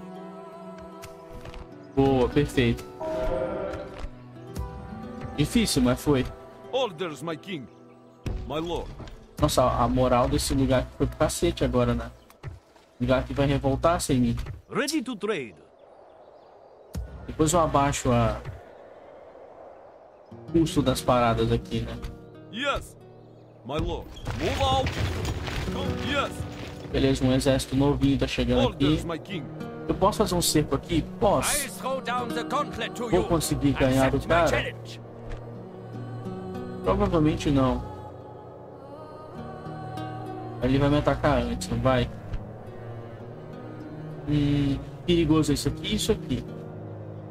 S2: Boa, perfeito. Difícil, mas foi.
S1: Orders, my king. My lord.
S2: Nossa, a moral desse lugar aqui foi pro cacete agora, né? O lugar que vai revoltar sem mim.
S6: Ready to trade.
S2: Depois eu abaixo a... o custo das paradas aqui, né?
S1: Yes. My lord. Move out. Yes.
S2: Beleza, um exército novinho tá chegando aqui.
S1: Orders, my king.
S2: Eu posso fazer um cerco aqui? Posso. Vou conseguir ganhar do cara? Provavelmente não. Ele vai me atacar antes, não vai? Hum, perigoso isso aqui e isso aqui.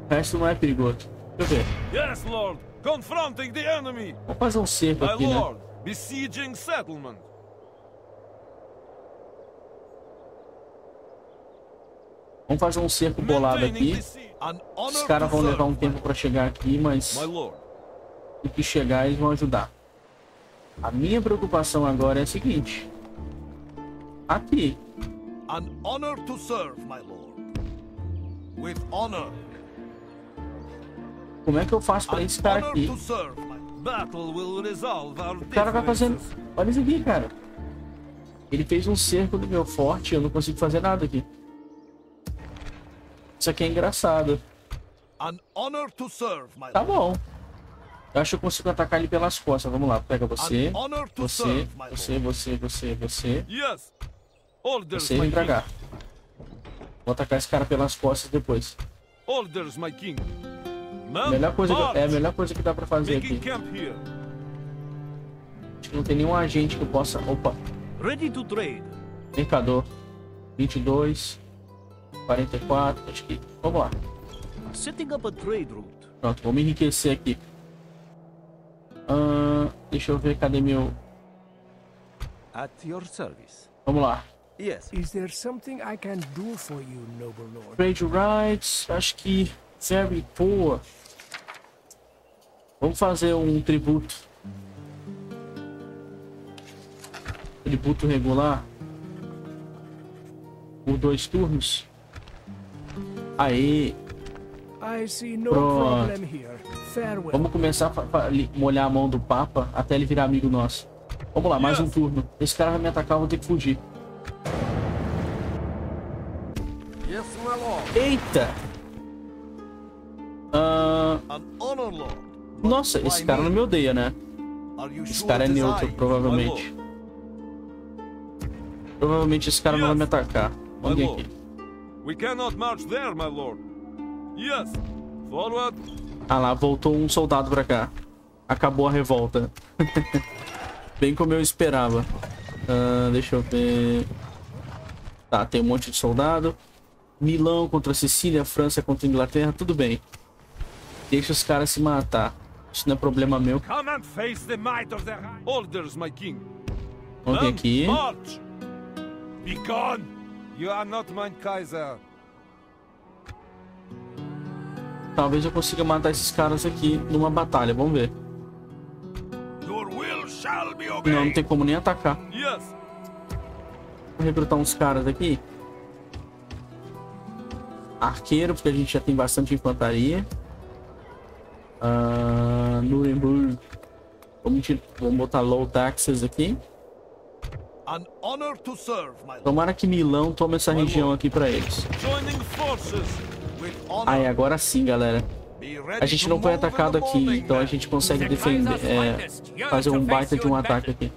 S2: O resto não é perigoso. Deixa eu ver.
S1: Yes, lord. Confronting the enemy.
S2: Vamos fazer um cerco aqui, né?
S1: lord. Besieging settlement.
S2: Vamos fazer um cerco bolado aqui. Os caras vão levar um tempo pra chegar aqui, mas o que chegar eles vão ajudar. A minha preocupação agora é a seguinte. Aqui,
S5: An honor to serve, my lord. With honor.
S2: como é que eu faço
S5: An
S2: esse cara aqui? O cara vai fazendo. Olha isso aqui, cara. Ele fez um cerco do meu forte e eu não consigo fazer nada aqui. Isso aqui é engraçado. Tá bom. Eu acho que eu consigo atacar ele pelas costas. Vamos lá, pega você. Você, você, você, você, você. Você vem pra cá. Vou atacar esse cara pelas costas depois.
S1: Orders, my king.
S2: Melhor coisa que, é a melhor coisa que dá pra fazer aqui. Acho que não tem nenhum agente que eu possa. Opa,
S6: Ready to trade.
S2: mercador. 22, 44. Acho que. Vamos lá.
S6: Setting up a trade route.
S2: Pronto, vamos enriquecer aqui. Ahn, deixa eu ver, cadê meu.
S8: At your service.
S2: Vamos lá.
S8: Yes.
S6: Is there something I can do for you, noble lord?
S2: Trade rights, acho que. Very poor. Vamos fazer um tributo. Tributo regular. Por dois turnos. Aí,
S6: I see no
S2: Pronto.
S6: problem here. Farewell.
S2: vamos começar a molhar a mão do Papa até ele virar amigo nosso. Vamos lá, mais um turno. Esse cara vai me atacar, eu vou ter que fugir.
S1: Yes, my lord.
S2: Eita! Ah,
S5: An honor, lord.
S2: nossa, esse cara não me odeia, né? Esse cara é neutro, provavelmente. Provavelmente esse cara não vai me atacar. Vamos aqui.
S1: We cannot march there, my lord. Yes. Forward.
S2: Ah lá, voltou um soldado pra cá. Acabou a revolta. <laughs> Bem como eu esperava. Ah, deixa eu ver. Tá, tem um monte de soldado. Milão contra Sicília, França contra Inglaterra, tudo bem. Deixa os caras se matar. Isso não é problema meu.
S1: Come and face the might of the Reich. Orders, my king.
S2: Vamos
S1: Men,
S2: aqui.
S1: March. Be gone. You are not mein Kaiser.
S2: Talvez eu consiga matar esses caras aqui numa batalha. Vamos ver.
S5: Your will shall be
S2: Não, não tem como nem atacar.
S1: Yes.
S2: Vou recrutar uns caras aqui. Arqueiro, porque a gente já tem bastante infantaria. Ah, Nuremberg. Vamos, vamos botar low taxes aqui.
S5: An honor to serve, my.
S2: Tomara que Milão tome essa região aqui pra eles. Aí, agora sim, galera. A gente não foi atacado aqui, então a gente consegue defender, é, fazer um baita de um ataque aqui.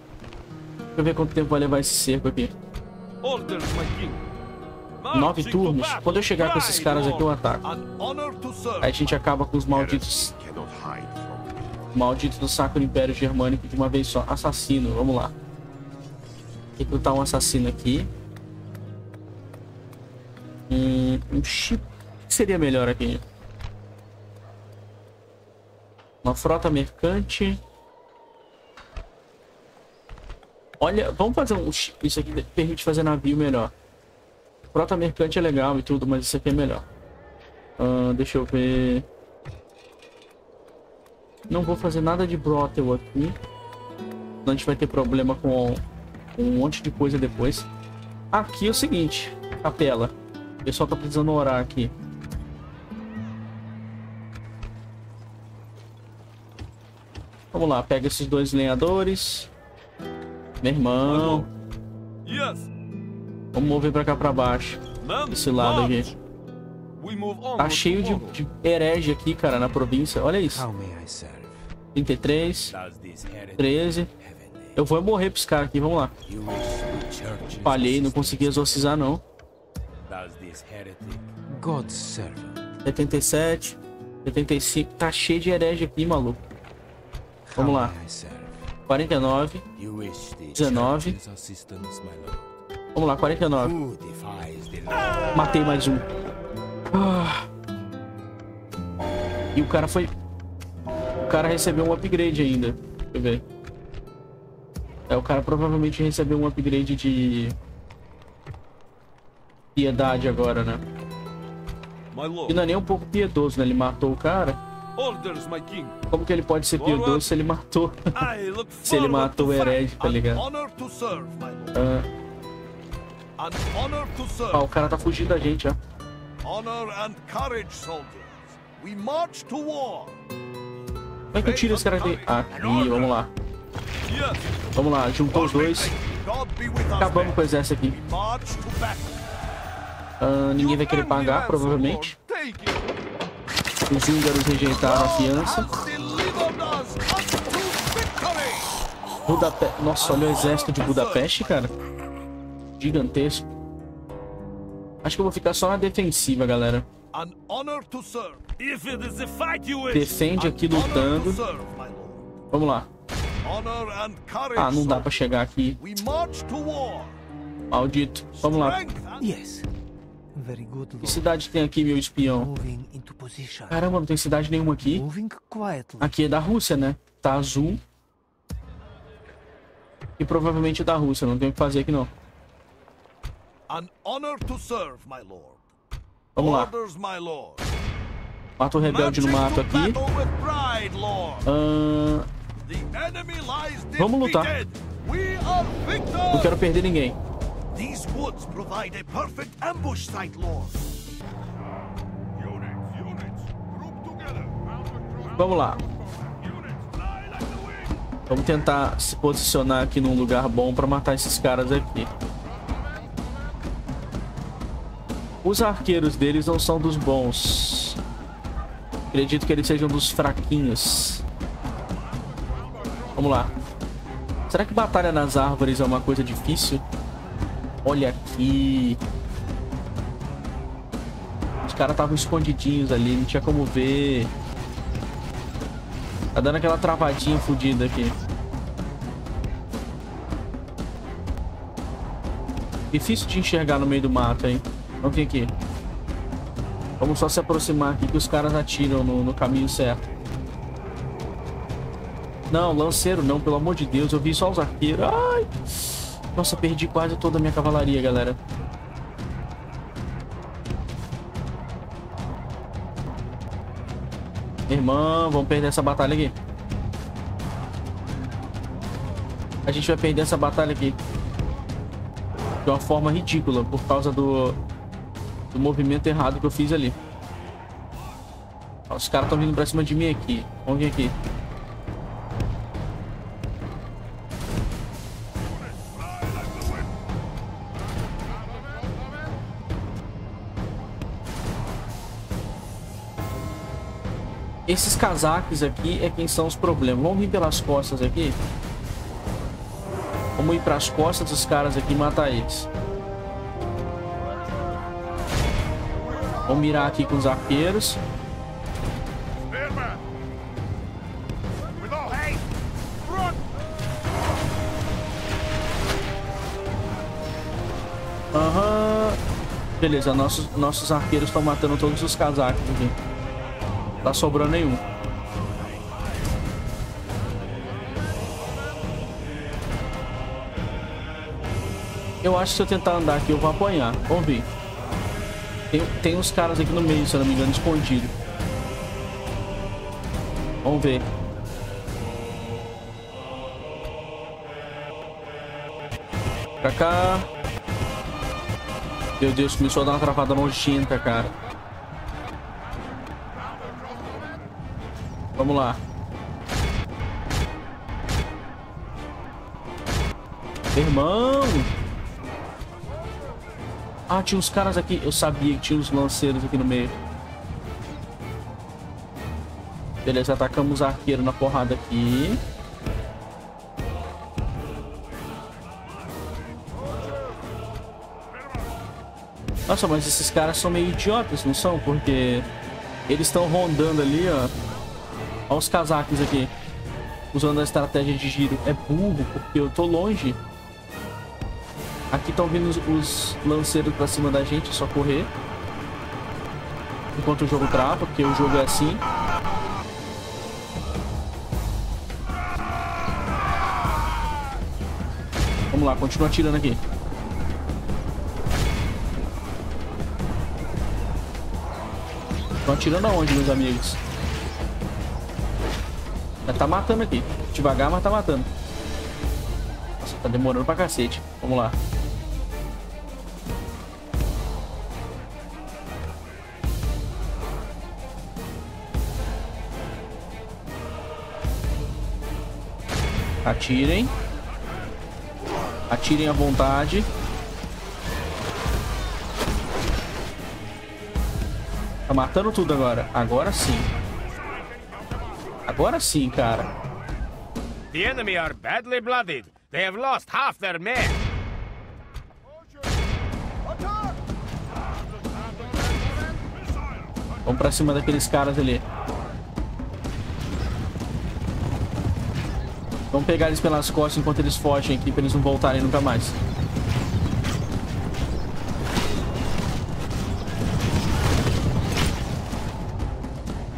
S2: Deixa eu ver quanto tempo vai levar esse cerco aqui. Nove turnos. Quando eu chegar com esses caras aqui, eu ataco. Aí a gente acaba com os malditos Malditos do Sacro Império Germânico de uma vez só. Assassino, vamos lá. Recrutar um assassino aqui. Hum, um chip. O que seria melhor aqui? Uma frota mercante. Olha, vamos fazer um. Isso aqui permite fazer navio melhor. Frota mercante é legal e tudo, mas isso aqui é melhor. Ah, deixa eu ver. Não vou fazer nada de brothel aqui. Senão a gente vai ter problema com, com um monte de coisa depois. Aqui é o seguinte, capela. O pessoal tá precisando orar aqui. Vamos lá, pega esses dois lenhadores. Meu irmão, vamos mover pra cá pra baixo. Esse lado aqui. Tá cheio de, de herege aqui, cara, na província. Olha isso.
S4: How may I serve?
S2: 33,
S3: Does this heretic
S2: 13. Eu vou morrer pros caras aqui, vamos lá. Falhei, não consegui exorcizar não.
S3: Does this heretic
S4: God's servant.
S2: 77, 75. Tá cheio de herege aqui, maluco. Vamos lá.
S4: may I serve?
S2: 49.
S3: You wish the
S2: 19.
S3: church's assistance, my lord.
S2: Vamos lá, 49.
S3: Who defies the law?
S2: Matei mais um. Ah. E o cara foi. O cara recebeu um upgrade ainda. Deixa eu ver. É, o cara provavelmente recebeu um upgrade de. Piedade agora, né? E não é nem um pouco piedoso, né? Ele matou o cara. Como que ele pode ser piedoso se ele matou? <laughs> Se ele matou
S1: to
S2: o herege, tá ligado? Ah, ah, o cara tá fugindo da gente, ó.
S5: Honor and courage, soldiers. We march to war.
S2: Como é que eu tiro esse cara aqui? Aqui, vamos lá. Vamos lá, juntou os dois. Acabamos com o exército aqui. Ah, ninguém vai querer pagar, provavelmente. Os húngaros rejeitaram a fiança. Budapeste. Nossa, olha o exército de Budapeste, cara. Gigantesco. Acho que eu vou ficar só na defensiva, galera. Defende aqui lutando. Vamos lá. Ah, não dá pra chegar aqui.
S5: We march to war.
S2: Maldito. Vamos lá. Que cidade tem aqui, meu espião? Caramba, não tem cidade nenhuma aqui. Aqui é da Rússia, né? Tá azul. E provavelmente da Rússia. Não tem o que fazer aqui, não. Vamos lá. Mata o rebelde no mato aqui.
S5: battle
S2: Vamos lutar. não quero perder ninguém.
S5: These woods provide a perfect ambush site, lord.
S1: Units, units. Group together.
S2: Vamos lá. Vamos tentar se posicionar aqui num lugar bom pra matar esses caras aqui. Os arqueiros deles não são dos bons. Acredito que eles sejam dos fraquinhos. Vamos lá. Será que batalha nas árvores é uma coisa difícil? Olha aqui. Os caras estavam escondidinhos ali, não tinha como ver. Tá dando aquela travadinha fodida aqui. Difícil de enxergar no meio do mato, hein? Vamos vir aqui. Vamos só se aproximar aqui que os caras atiram no, no caminho certo. Não, lanceiro não, pelo amor de Deus. Eu vi só os arqueiros. Ai! Nossa, perdi quase toda a minha cavalaria, galera. Irmão, vamos perder essa batalha aqui. A gente vai perder essa batalha aqui. De uma forma ridícula, por causa do, do movimento errado que eu fiz ali. Os caras estão vindo pra cima de mim aqui. Vamos vir aqui. Esses casaques aqui é quem são os problemas. Vamos vir pelas costas aqui. Vamos ir pras costas dos caras aqui e matar eles. Vamos mirar aqui com os arqueiros. Aham. Beleza, nossos, nossos arqueiros estão matando todos os casacos aqui. Tá sobrando nenhum. Eu acho que se eu tentar andar aqui eu vou apanhar. Vamos ver. Tem, tem uns caras aqui no meio, se eu não me engano, escondido. Vamos ver. Pra cá. Meu Deus, começou a dar uma travada nojenta, cara. Vamos lá. Irmão! Ah, tinha uns caras aqui. Eu sabia que tinha uns lanceiros aqui no meio. Beleza, atacamos arqueiro na porrada aqui. Nossa, mas esses caras são meio idiotas, não são? Porque eles estão rondando ali, ó. Olha os casacos aqui. Usando a estratégia de giro. É burro, porque eu tô longe. Aqui estão vindo os, os lanceiros pra cima da gente, é só correr. Enquanto o jogo trava, porque o jogo é assim. Vamos lá, continua atirando aqui. Estão atirando aonde, meus amigos? Já tá matando aqui. Devagar, mas tá matando. Nossa, tá demorando pra cacete. Vamos lá. Atirem. Atirem à vontade. Tá matando tudo agora. Agora sim. Agora sim, cara.
S3: The enemy are badly blooded. They have lost half their men.
S2: Vamos pra cima daqueles caras ali. Vamos pegar eles pelas costas enquanto eles fogem aqui pra eles não voltarem nunca mais.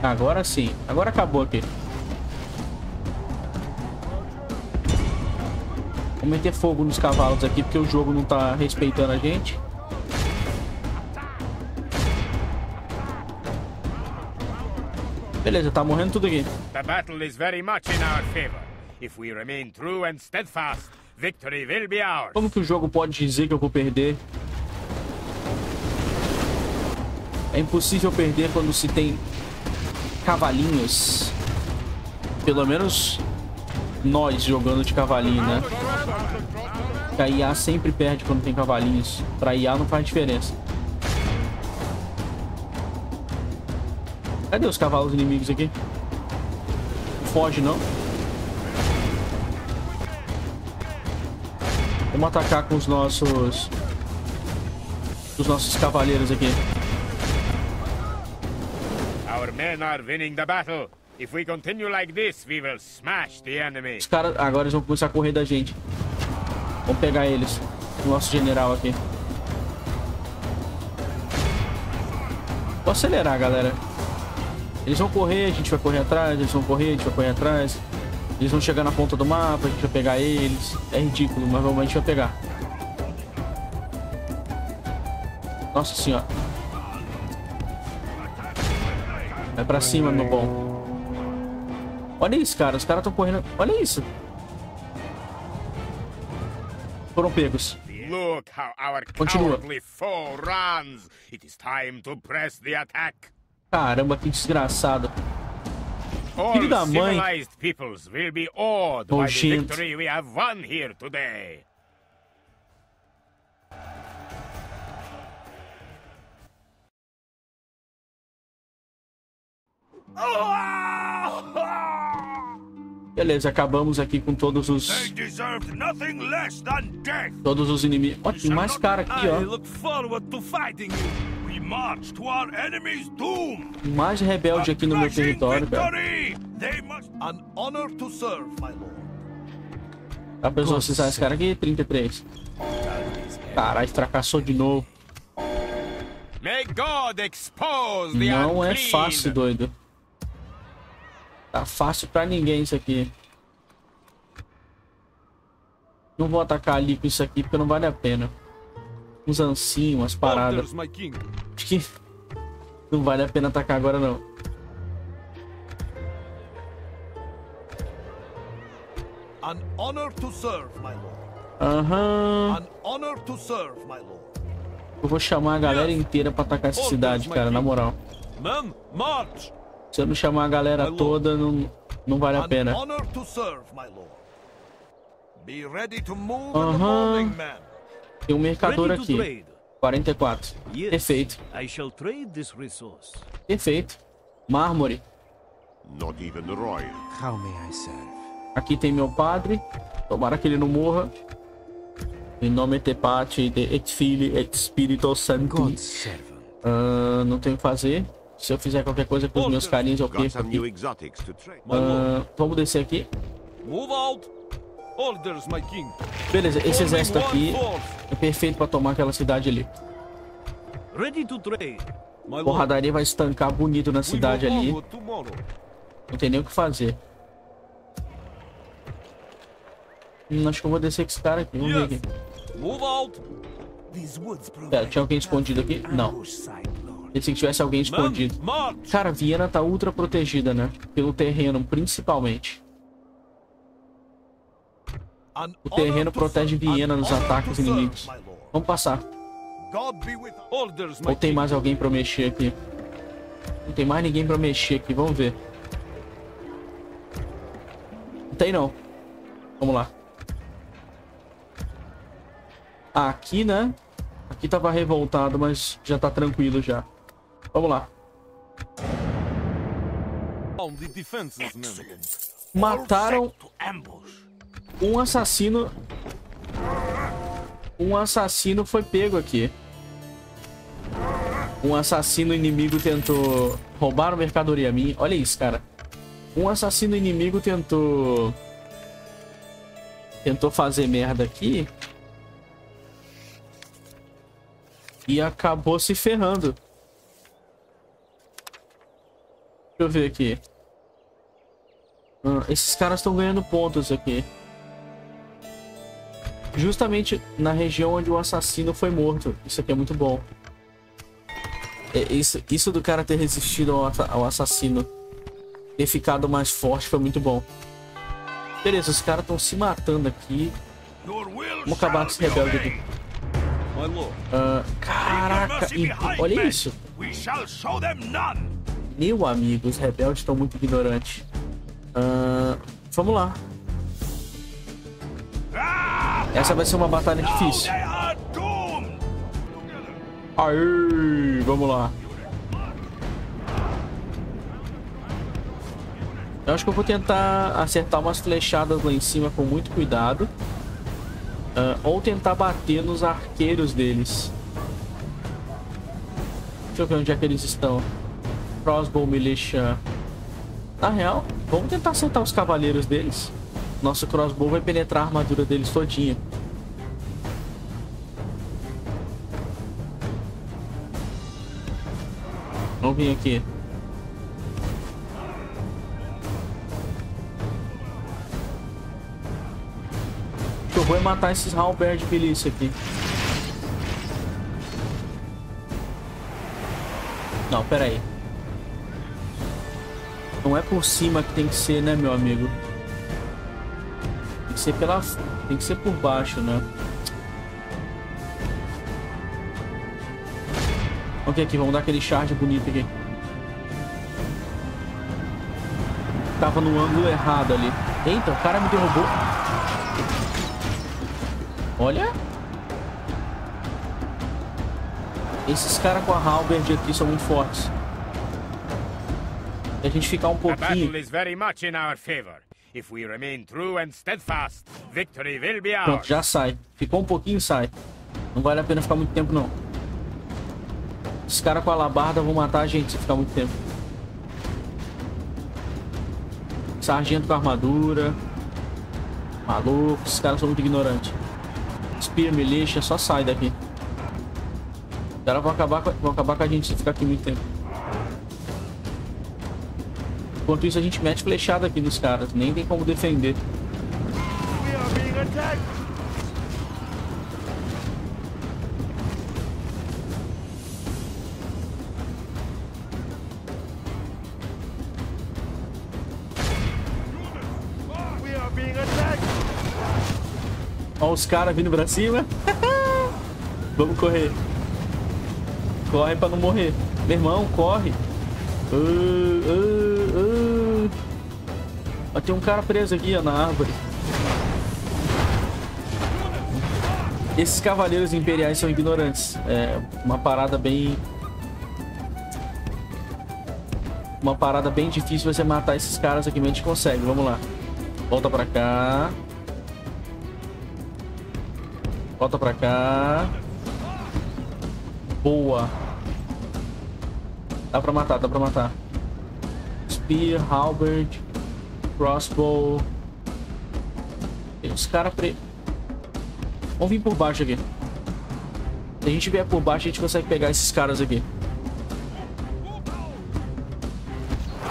S2: Agora sim. Agora acabou aqui. Vou meter fogo nos cavalos aqui porque o jogo não tá respeitando a gente. Beleza, tá morrendo tudo aqui.
S3: The battle is very much in our favor. If we remain true and steadfast, victory will be ours.
S2: Como que o jogo pode dizer que eu vou perder? É impossível perder quando se tem cavalinhos. Pelo menos nós jogando de cavalinho, né? A IA sempre perde quando tem cavalinhos. Pra IA não faz diferença. Cadê os cavalos inimigos aqui? Foge, não. Vamos atacar com os nossos... Os nossos cavaleiros aqui.
S3: Our men are winning the battle. If we continue like this, we will smash the enemy.
S2: Os caras agora eles vão começar a correr da gente. Vamos pegar eles. Nosso general aqui. Vou acelerar, galera. Eles vão correr, a gente vai correr atrás. Eles vão correr, a gente vai correr atrás. Eles vão chegar na ponta do mapa, a gente vai pegar eles. É ridículo, mas vamos, a gente vai pegar. Nossa senhora. Vai pra cima, meu bom. Olha isso, cara. Os caras estão correndo. Olha isso. Foram pegos.
S3: Look how our
S2: Continua.
S3: cowardly foe runs. It is time to press the attack.
S2: Caramba, que desgraçado. Filho da mãe. Nojento.
S3: victory
S2: Beleza, acabamos aqui com todos os
S5: They deserved nothing less than death.
S2: todos os inimigos. Ó, tem mais cara aqui, ó.
S1: look forward to fighting you.
S5: We march to our enemy's doom.
S2: Mais rebelde aqui no meu território, cara.
S5: victory. They must. An honor to serve, my lord.
S2: Dá pra exorcizar esse cara aqui? 33. Caralho, fracassou de novo.
S3: May God expose the
S2: Não é fácil, doido. Tá fácil pra ninguém isso aqui. Não vou atacar ali com isso aqui porque não vale a pena. Uns ancinhos, umas paradas. Acho que não vale a pena atacar agora não.
S5: An honor to serve, my lord.
S2: Aham.
S5: An honor to serve, my lord.
S2: Eu vou chamar a galera inteira pra atacar essa cidade, cara, na moral.
S1: Men, march.
S2: Se eu não chamar a galera toda, não, não vale a pena. Aham. Tem um mercador aqui.
S9: trade.
S2: 44.
S9: Yes,
S2: Perfeito.
S9: I shall trade this resource.
S2: Perfeito. Mármore.
S10: Not even royal.
S4: How may I serve?
S2: Aqui tem meu padre. Tomara que ele não morra. Em nome te Pati, de et Filii, et Spirito Santo.
S4: Servant.
S2: Ah, não tenho o que fazer. Se eu fizer qualquer coisa com os meus carinhos, eu perco aqui. Ah, vamos descer aqui. Beleza, esse exército
S1: one
S2: aqui é perfeito pra tomar aquela cidade ali. Porradaria vai estancar bonito na cidade ali. Não tem nem o que fazer. Hum, acho que eu vou descer com esse cara aqui. Vamos ver aqui.
S1: Yes. Move out.
S4: These woods provide
S2: Pera, tinha alguém escondido aqui? Não. Pensei que tivesse alguém escondido. Cara, Viena tá ultra protegida, né? Pelo terreno, principalmente. O terreno protege. Viena
S5: honor
S2: ataques inimigos. Vamos passar. Ou tem mais alguém pra mexer aqui? Não tem mais ninguém pra mexer aqui, vamos ver. Não tem não. Vamos lá. Aqui, né? Aqui tava revoltado, mas já tá tranquilo já. Vamos lá. Mataram um assassino. Um assassino foi pego aqui. Um assassino inimigo tentou roubar a mercadoria minha. Olha isso, cara. Um assassino inimigo tentou. Tentou fazer merda aqui. E acabou se ferrando. Deixa eu ver aqui. Ah, esses caras estão ganhando pontos aqui. Justamente na região onde o assassino foi morto. Isso aqui é muito bom. É, Isso, isso do cara ter resistido ao, ao assassino. Ter ficado mais forte foi muito bom. Beleza, os caras estão se matando aqui. Vamos acabar com esse rebelde aqui.
S5: Your
S2: caraca, e- olha isso. Meu amigo, os rebeldes estão muito ignorantes. Ah, vamos lá. Essa vai ser uma batalha difícil. Aí, vamos lá. Eu acho que eu vou tentar acertar umas flechadas lá em cima com muito cuidado. Ah, ou tentar bater nos arqueiros deles. Deixa eu ver onde é que eles estão. Crossbow Militia. Na real, vamos tentar acertar os cavaleiros deles. Nosso crossbow vai penetrar a armadura deles todinha. Vamos vir aqui. Eu vou é matar esses halberd milícia aqui. Não, pera aí. Não é por cima que tem que ser, né, meu amigo? Tem que ser pela... Tem que ser por baixo, né? Ok, aqui, vamos dar aquele charge bonito aqui. Tava no ângulo errado ali. Eita, o cara me derrubou. Olha. Esses caras com a halberd aqui são muito fortes. A gente ficar um pouquinho...
S3: is very much in our favor. If we remain true and steadfast, victory will be
S2: Pronto, já sai. Ficou um pouquinho, sai. Não vale a pena ficar muito tempo, não. Os caras com a alabarda vão matar a gente se ficar muito tempo. Sargento com armadura. Maluco, esses caras são muito ignorantes. Spear Militia, só sai daqui. Os caras vão acabar, com- vão acabar com a gente se ficar aqui muito tempo. Enquanto isso, a gente mete flechada aqui nos caras. Nem tem como defender. Ó os caras vindo pra cima. <laughs> Vamos correr. Corre pra não morrer. Meu irmão, corre. Uh, uh. Ó, tem um cara preso aqui, ó, na árvore. Esses cavaleiros imperiais são ignorantes. É uma parada bem... Uma parada bem difícil você matar esses caras aqui, mas a gente consegue. Vamos lá. Volta pra cá. Volta pra cá. Boa. Dá pra matar, dá pra matar. Spear, Halberd, Crossbow. Tem os caras pre... Vamos vir por baixo aqui. Se a gente vier por baixo, a gente consegue pegar esses caras aqui.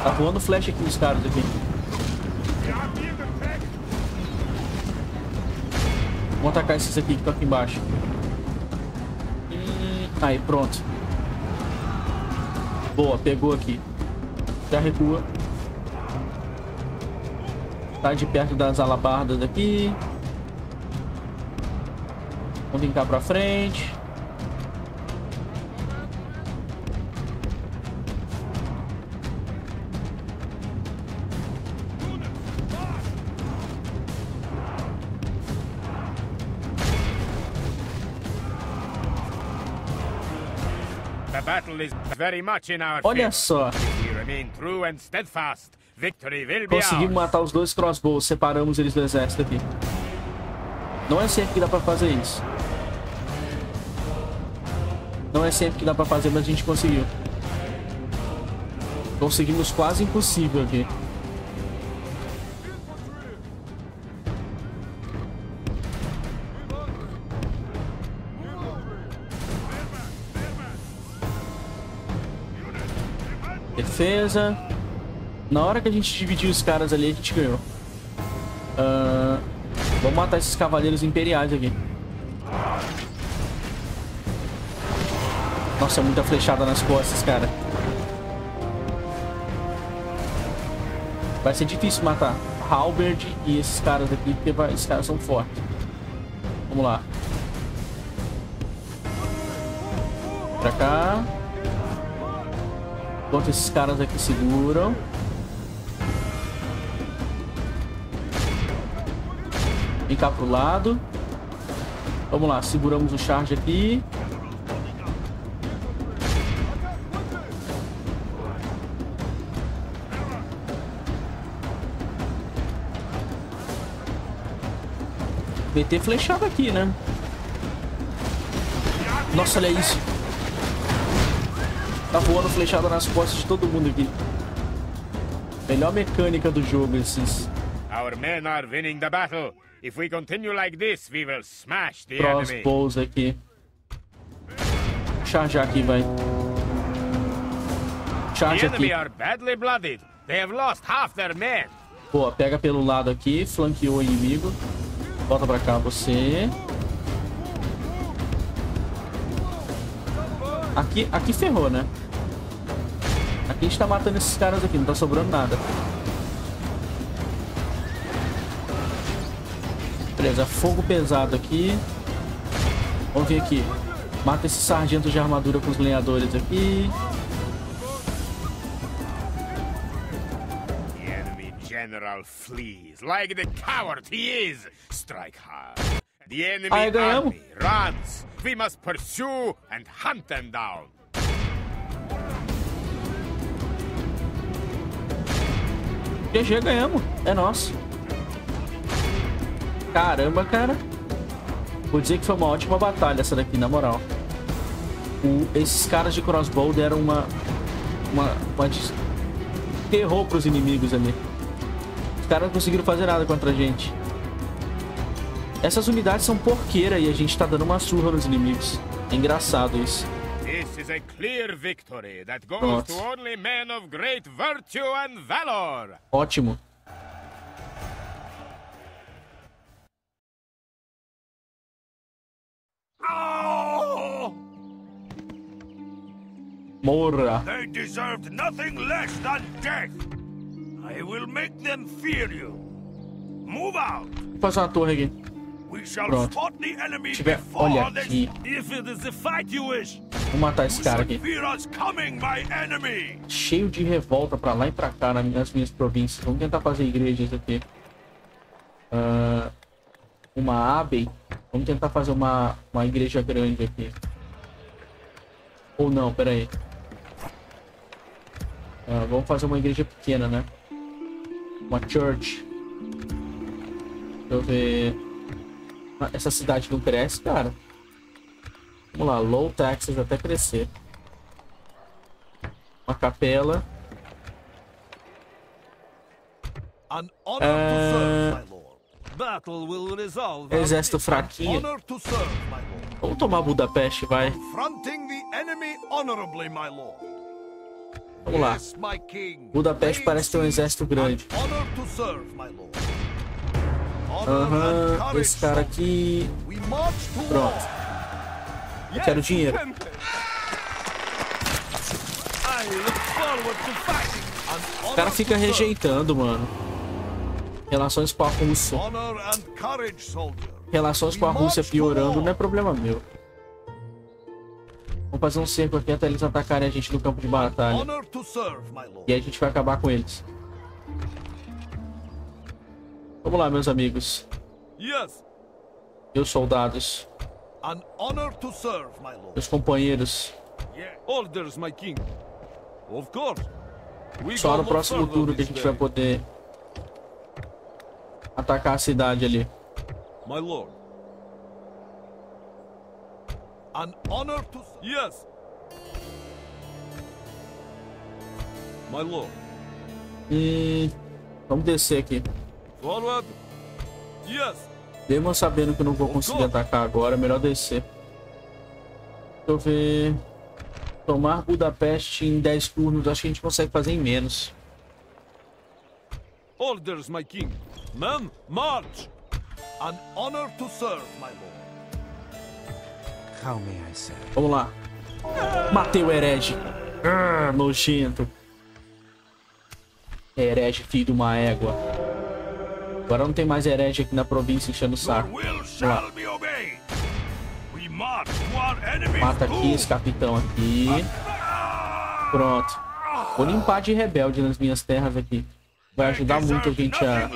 S2: Tá voando flecha aqui nos caras aqui. Vamos atacar esses aqui que estão aqui embaixo. Hum, Aí, pronto. Boa, pegou aqui. Já recua. Tá de perto das alabardas aqui. Vamos vir cá pra frente.
S3: The battle is very much in our
S2: Olha só. Conseguimos matar os dois crossbows. Separamos eles do exército aqui. Não é sempre que dá pra fazer isso. Não é sempre que dá pra fazer, mas a gente conseguiu. Conseguimos quase impossível aqui. Defesa. Na hora que a gente dividiu os caras ali, a gente ganhou. Ah, vamos matar esses cavaleiros imperiais aqui. Nossa, muita flechada nas costas, cara. Vai ser difícil matar Halberd e esses caras aqui, porque vai- esses caras são fortes. Vamos lá. Pra cá. Enquanto esses caras aqui seguram. Vem cá pro lado. Vamos lá, seguramos o charge aqui. Meter flechada aqui, né? Nossa, olha isso. Tá voando flechada nas costas de todo mundo aqui. Melhor mecânica do jogo, esses
S3: Our men are winning the battle. If we continue like this, we will smash the enemy.
S2: crossbows aqui. Charjar aqui, vai. Charge
S3: enemy
S2: aqui.
S3: are badly blooded. They have lost half their men.
S2: Boa, pega pelo lado aqui, flanqueou o inimigo. Volta pra cá, você. Aqui, aqui ferrou, né? Aqui a gente tá matando esses caras aqui, não tá sobrando nada. Beleza, fogo pesado aqui. Vamos vir aqui. Mata esse sargento de armadura com os lenhadores aqui.
S3: The enemy general flees like the coward he is. Strike hard. The enemy
S2: Aí ganhamos.
S3: army runs. We must pursue and hunt them down.
S2: GG, ganhamos. É nosso. Caramba, cara. Vou dizer que foi uma ótima batalha essa daqui, na moral. O- esses caras de crossbow deram uma... Uma... uma des- terror pros inimigos ali. Os caras não conseguiram fazer nada contra a gente. Essas unidades são porqueira e a gente tá dando uma surra nos inimigos. É engraçado isso.
S3: This is a clear victory that goes to only men of great virtue and valor.
S2: Ótimo.
S5: Oh!
S2: Morra.
S5: They deserved nothing less than death. I will make them fear you. Move out.
S2: Vou fazer uma torre aqui.
S5: We shall
S2: Pronto.
S5: spot the enemy
S2: Tiver- olha aqui.
S5: If it is the fight you wish,
S2: Vou matar esse cara aqui.
S5: fear us coming, my enemy.
S2: cheio de revolta pra lá e pra cá na- nas minhas províncias. Vamos tentar fazer igrejas aqui. Ah, uma Abbey. Vamos tentar fazer uma, uma igreja grande aqui. Ou não, pera aí. Ah, vamos fazer uma igreja pequena, né? Uma church. Deixa eu ver. Ah, Essa cidade não cresce, cara. Vamos lá, low taxes até crescer. Uma capela.
S5: An honor
S2: Exército fraquinho. Vamos tomar Budapeste, vai. Vamos lá. Budapeste parece ter um exército grande. Aham,
S5: courage,
S2: esse cara aqui. Pronto. Eu quero dinheiro. O cara fica rejeitando, mano. Relações com a Rússia. Relações com a Rússia piorando não é problema meu. Vamos fazer um cerco aqui até eles atacarem a gente no campo de batalha. E aí a gente vai acabar com eles. Vamos lá, meus amigos. Meus soldados. Meus companheiros. Só no próximo turno que a gente vai poder atacar a cidade ali.
S1: My lord.
S5: An honor to
S1: Yes. My lord.
S2: Hum, vamos descer aqui.
S1: Forward. Yes.
S2: Mesmo sabendo que eu não vou conseguir atacar agora, melhor descer. Deixa eu ver. Tomar Budapeste em 10 turnos, acho que a gente consegue fazer em menos.
S1: Orders, my king. Men, march.
S5: An honor to serve, my lord.
S4: How may I serve?
S2: Vamos lá. Matei o herege. Ah, nojento. Herege, filho de uma égua. Agora não tem mais herege aqui na província enchendo o saco. Mata aqui esse capitão aqui. Pronto. Vou limpar de rebelde nas minhas terras aqui. Vai ajudar muito a gente a...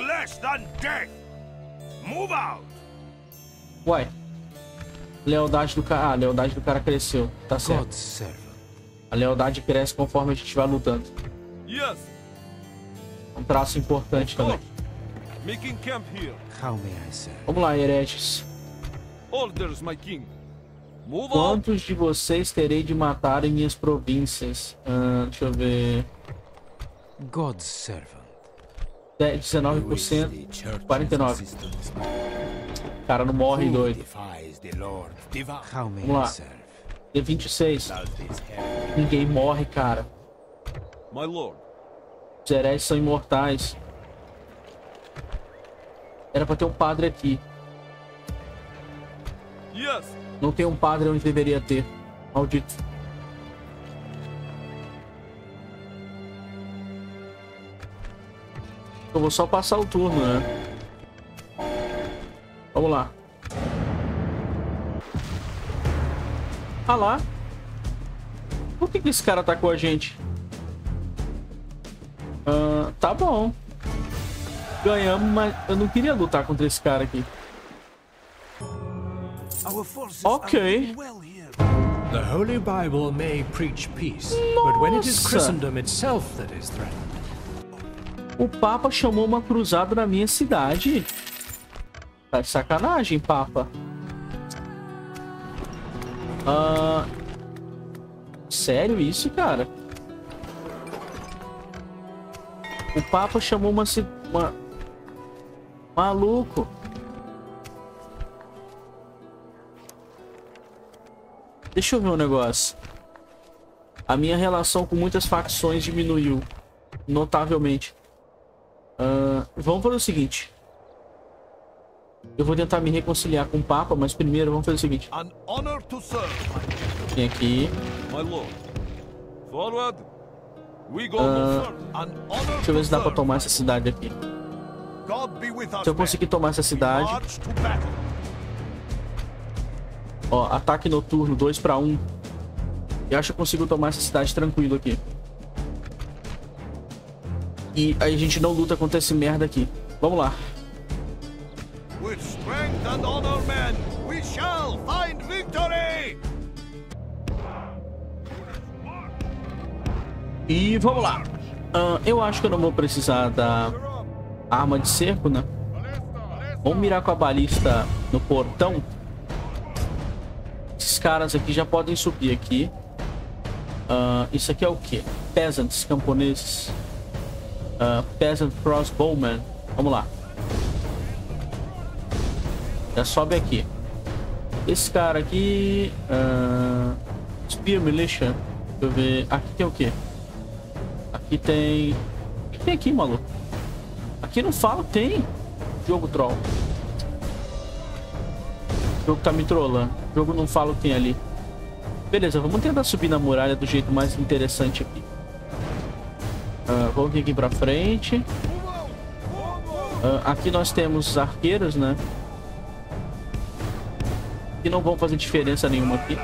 S2: Uai. Lealdade do cara... Ah, a lealdade do cara cresceu. Tá certo. A lealdade cresce conforme a gente vai lutando.
S1: Yes.
S2: Um traço importante também.
S1: Making camp here.
S4: How may I serve?
S2: Vamos lá, hereges. Quantos de vocês terei de matar em minhas províncias? Ah, deixa eu ver.
S4: God's servant.
S2: De- 19%. 49%. O cara não morre, doido. Vamos lá.
S4: I serve?
S2: E 26. Ninguém morre, cara.
S1: My lord.
S2: Os hereges são imortais. Era pra ter um padre aqui. Não tem um padre onde deveria ter. Maldito. Eu vou só passar o turno, né? Vamos lá. Ah lá. Por que, que esse cara tá com a gente? Ah, tá bom. Ganhamos, mas eu não queria lutar contra esse cara aqui. Ok.
S6: The Holy Bible may preach peace, but when it is
S2: Nossa.
S6: Christendom itself that is threatened,
S2: O Papa chamou uma cruzada na minha cidade. Tá de sacanagem, Papa. Ah, sério isso, cara? O Papa chamou uma, uma... Maluco. Deixa eu ver um negócio. A minha relação com muitas facções diminuiu. Notavelmente. Ah, vamos fazer o seguinte. Eu vou tentar me reconciliar com o Papa, mas primeiro vamos fazer o seguinte. Vem aqui.
S1: honor
S2: Deixa eu ver se dá pra tomar essa cidade aqui. Se eu conseguir tomar essa cidade. Ó, ataque noturno 2 pra 1. Eu acho que eu consigo tomar essa cidade tranquilo aqui. E a gente não luta contra esse merda aqui. Vamos lá.
S1: With strength and honor, men, we shall find victory!
S2: E vamos lá. Ah, eu acho que eu não vou precisar da arma de cerco, né? Vamos mirar com a balista no portão. Esses caras aqui já podem subir aqui. Ah, isso aqui é o que? Peasants, camponeses. Ah, peasant crossbowman. Vamos lá. Já sobe aqui. Esse cara aqui... ah, Spear Militia. Deixa eu ver. Aqui tem o que? Aqui tem... O que tem aqui, maluco? Aqui não fala, tem. Jogo troll. O jogo tá me trollando. O jogo não fala o que tem ali. Beleza, vamos tentar subir na muralha do jeito mais interessante aqui. Ah, vamos vir aqui pra frente. Ah, aqui nós temos os arqueiros, né? Que não vão fazer diferença nenhuma aqui.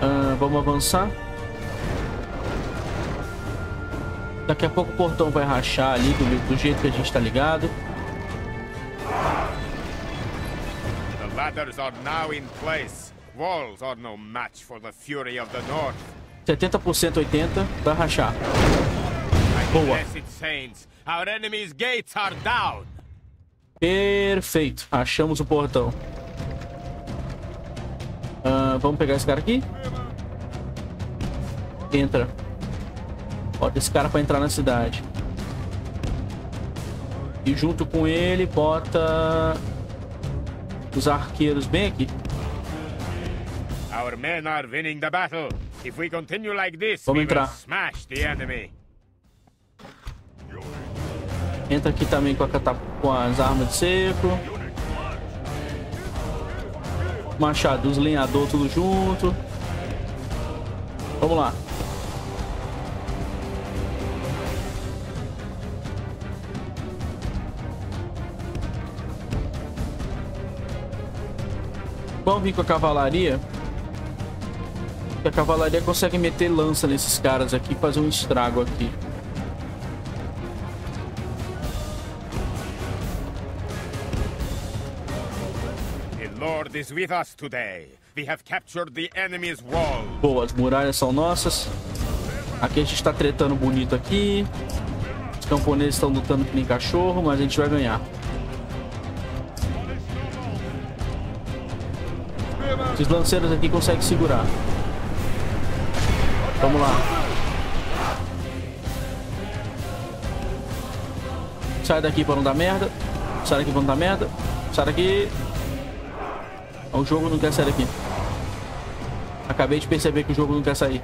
S2: Ah, vamos avançar. Daqui a pouco o portão vai rachar ali do, do jeito que a gente tá ligado.
S3: The ladders are now in place. Walls are no match for the fury of the north.
S2: 70% 80 vai rachar. Boa.
S3: blessed saints, our enemy's gates are down.
S2: Perfeito. Achamos o portão. Ah, vamos pegar esse cara aqui. Entra. Bota esse cara pra entrar na cidade. E junto com ele, bota os arqueiros bem aqui.
S3: Our men are winning the battle. If we continue like this,
S2: Vamos entrar.
S3: smash the enemy.
S2: Entra aqui também com, a catap... com as armas de seco. Machado, os lenhador tudo junto. Vamos lá. Vamos vir com a cavalaria. A cavalaria consegue meter lança nesses caras aqui e fazer um estrago aqui.
S3: Lord is with us today. We have captured the enemy's wall.
S2: Boa, as muralhas são nossas. Aqui a gente tá tretando bonito aqui. Os camponeses estão lutando que nem cachorro, mas a gente vai ganhar. Esses lanceiros aqui conseguem segurar. Vamos lá. Sai daqui pra não dar merda. Sai daqui pra não dar merda. Sai daqui. O jogo não quer sair daqui. Acabei de perceber que o jogo não quer sair.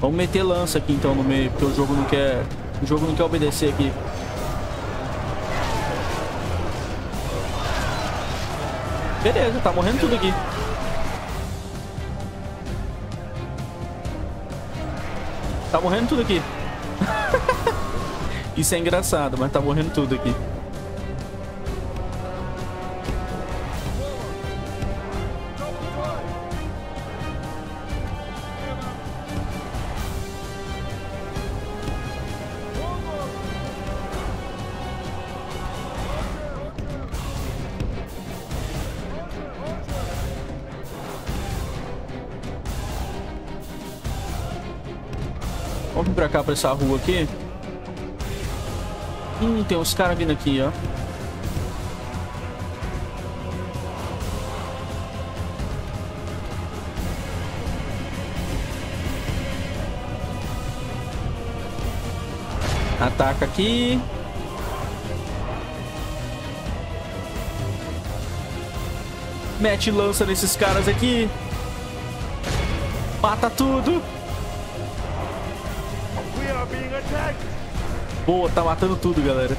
S2: Vamos meter lança aqui então no meio, porque o jogo não quer. O jogo não quer obedecer aqui. Beleza, tá morrendo tudo aqui. Tá morrendo tudo aqui. Isso é engraçado, mas tá morrendo tudo aqui. Vamos pra cá, pra essa rua aqui. Tem uns caras vindo aqui, ó. Ataca aqui. Mete lança nesses caras aqui. Mata tudo. Boa, tá matando tudo, galera.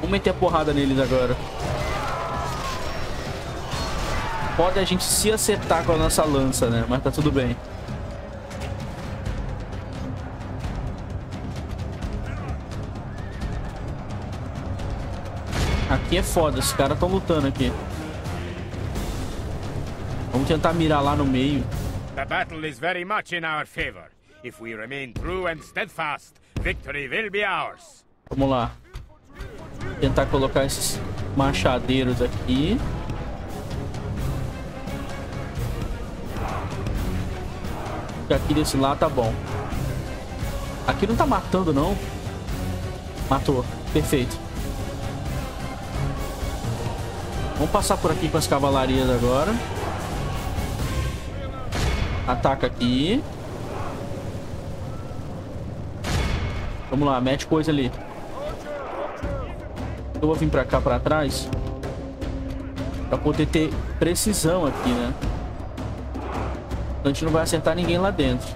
S2: Vamos meter a porrada neles agora. Pode a gente se acertar com a nossa lança, né? Mas tá tudo bem. Aqui é foda, os caras estão lutando aqui. Vamos tentar mirar lá no meio.
S3: The battle is very much in our favor. If we remain true and steadfast, victory will be ours.
S2: Vamos lá. Tentar colocar esses machadeiros aqui. E aqui desse lado tá bom. Aqui não tá matando, não. Matou. Perfeito. Vamos passar por aqui com as cavalarias agora. Ataca aqui. Vamos lá, mete coisa ali. Eu vou vir pra cá, pra trás. Pra poder ter precisão aqui, né? Então a gente não vai acertar ninguém lá dentro.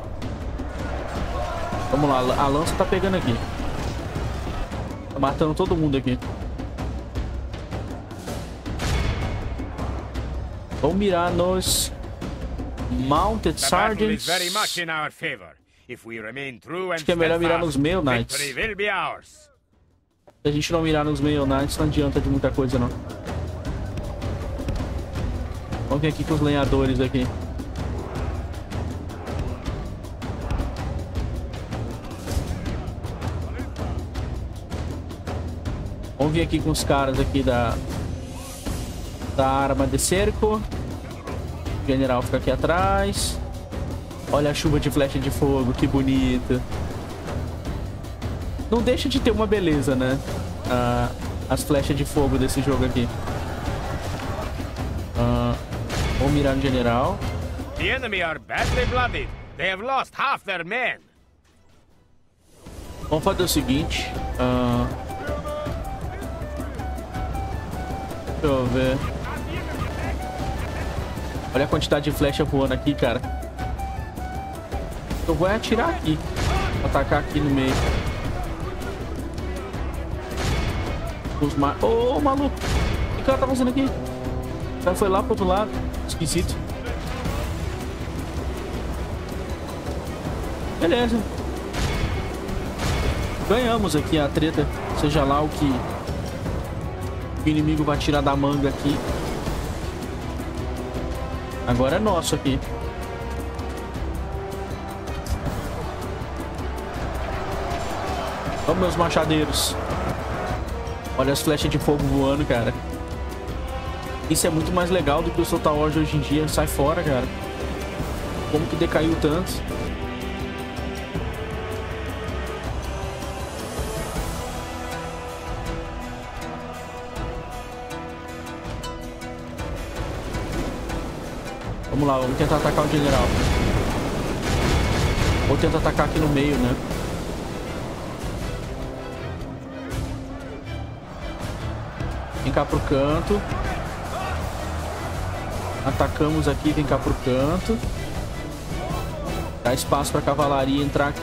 S2: Vamos lá, a lança tá pegando aqui. Tá matando todo mundo aqui. Vamos mirar nos Mounted Sergeants. Acho que é melhor mirar nos Mail Knights. Se a gente não mirar nos Mail Knights, não adianta de muita coisa, não. Vamos vir aqui com os lenhadores aqui. Vamos vir aqui com os caras aqui da... Da arma de cerco. O general fica aqui atrás. Olha a chuva de flecha de fogo, que bonito. Não deixa de ter uma beleza, né? Ah, as flechas de fogo desse jogo aqui. Ah, vamos mirar no general.
S3: The enemy are badly blooded. They have lost half their men.
S2: Vamos fazer o seguinte. ah, deixa eu ver. Olha a quantidade de flecha voando aqui, cara. Eu vou atirar aqui. Atacar aqui no meio. Os ma... Ô, maluco! O que o cara tá fazendo aqui? O cara foi lá pro outro lado. Esquisito. Beleza. Ganhamos aqui a treta. Seja lá o que o inimigo vai tirar da manga aqui. Agora é nosso aqui. Vamos, meus machadeiros. Olha as flechas de fogo voando, cara. Isso é muito mais legal do que o War de hoje em dia. Sai fora, cara. Como que decaiu tanto? Vamos lá, vamos tentar atacar o general. Vou tentar atacar aqui no meio, né? vem cá pro canto. Atacamos aqui, vem cá pro canto. Dá espaço pra cavalaria entrar aqui.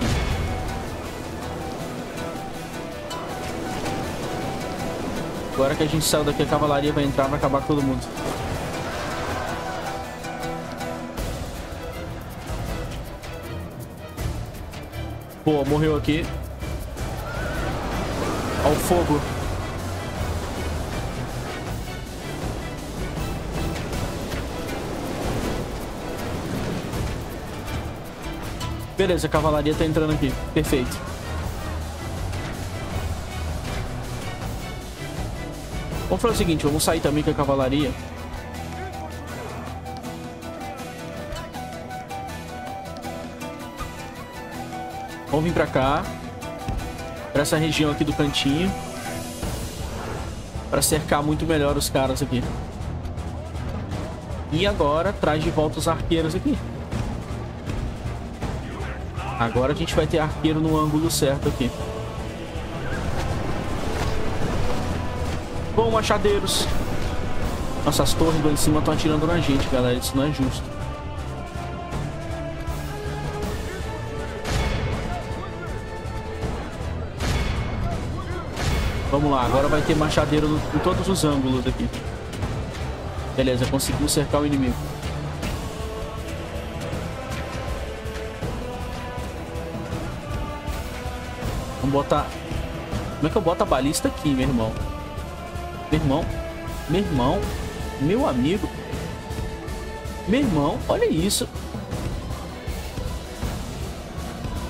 S2: Agora que a gente saiu daqui, a cavalaria vai entrar, vai acabar com todo mundo. Boa, morreu aqui. Ao fogo. Beleza, a cavalaria tá entrando aqui. Perfeito. Vamos fazer o seguinte, vamos sair também com a cavalaria. Vamos vir pra cá. Pra essa região aqui do cantinho. Pra cercar muito melhor os caras aqui. E agora traz de volta os arqueiros aqui. Agora a gente vai ter arqueiro no ângulo certo aqui. Bom, machadeiros. Nossas torres lá em cima estão atirando na gente, galera. Isso não é justo. Vamos lá, agora vai ter machadeiro no, em todos os ângulos aqui. Beleza, conseguimos cercar o inimigo. Vamos botar... Como é que eu boto a balista aqui, meu irmão? Meu irmão. Meu irmão. Meu amigo. Meu irmão, olha isso.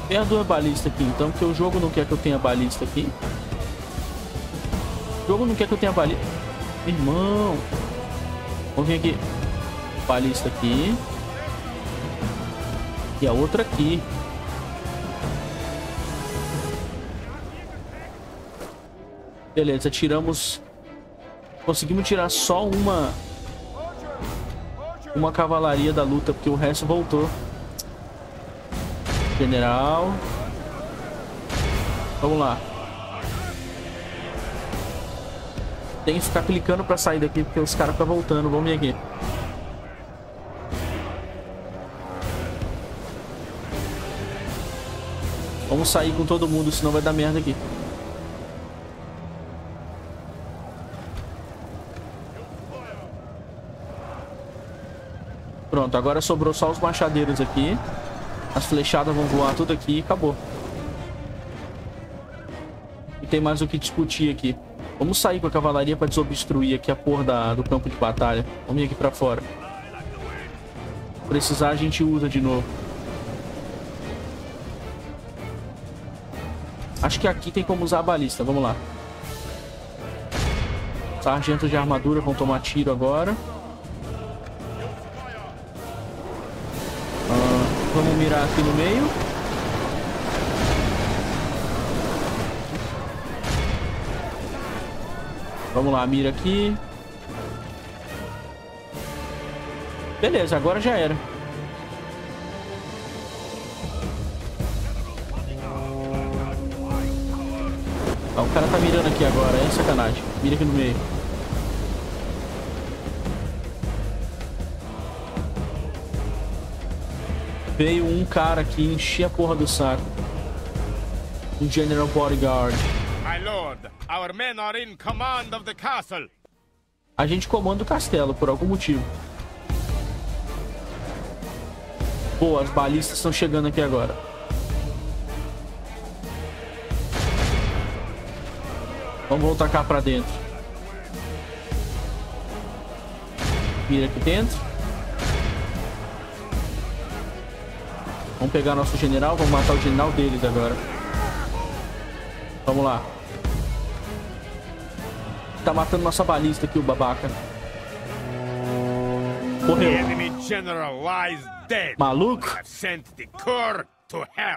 S2: Tem a duas balistas aqui, então, porque o jogo não quer que eu tenha balista aqui. O jogo não quer que eu tenha balista. Irmão. Vamos vir aqui. Balista aqui. E a outra aqui. Beleza, tiramos... Conseguimos tirar só uma... Uma cavalaria da luta, porque o resto voltou. General. Vamos lá. Tem que ficar clicando pra sair daqui, porque os caras estão voltando. Vamos vir aqui. Vamos sair com todo mundo, senão vai dar merda aqui. Pronto, agora sobrou só os machadeiros aqui. As flechadas vão voar tudo aqui e acabou. E tem mais o que discutir aqui. Vamos sair com a cavalaria para desobstruir aqui a porra da, do campo de batalha. Vamos ir aqui para fora. Se precisar, a gente usa de novo. Acho que aqui tem como usar a balista. Vamos lá. Sargentos de armadura vão tomar tiro agora. Vamos mirar aqui no meio. Vamos lá, mira aqui. Beleza, agora já era. Ah, o cara tá mirando aqui agora, é sacanagem. Mira aqui no meio. Veio um cara aqui encher a porra do saco. Um General Bodyguard.
S3: My lord, our men are in command of the castle.
S2: A gente comanda o castelo por algum motivo. Boa, as balistas estão chegando aqui agora. Vamos voltar cá pra dentro. Vira aqui dentro. Vamos pegar nosso general, vamos matar o general deles agora. Vamos lá. Tá matando nossa balista aqui, o babaca. Morreu. Maluco.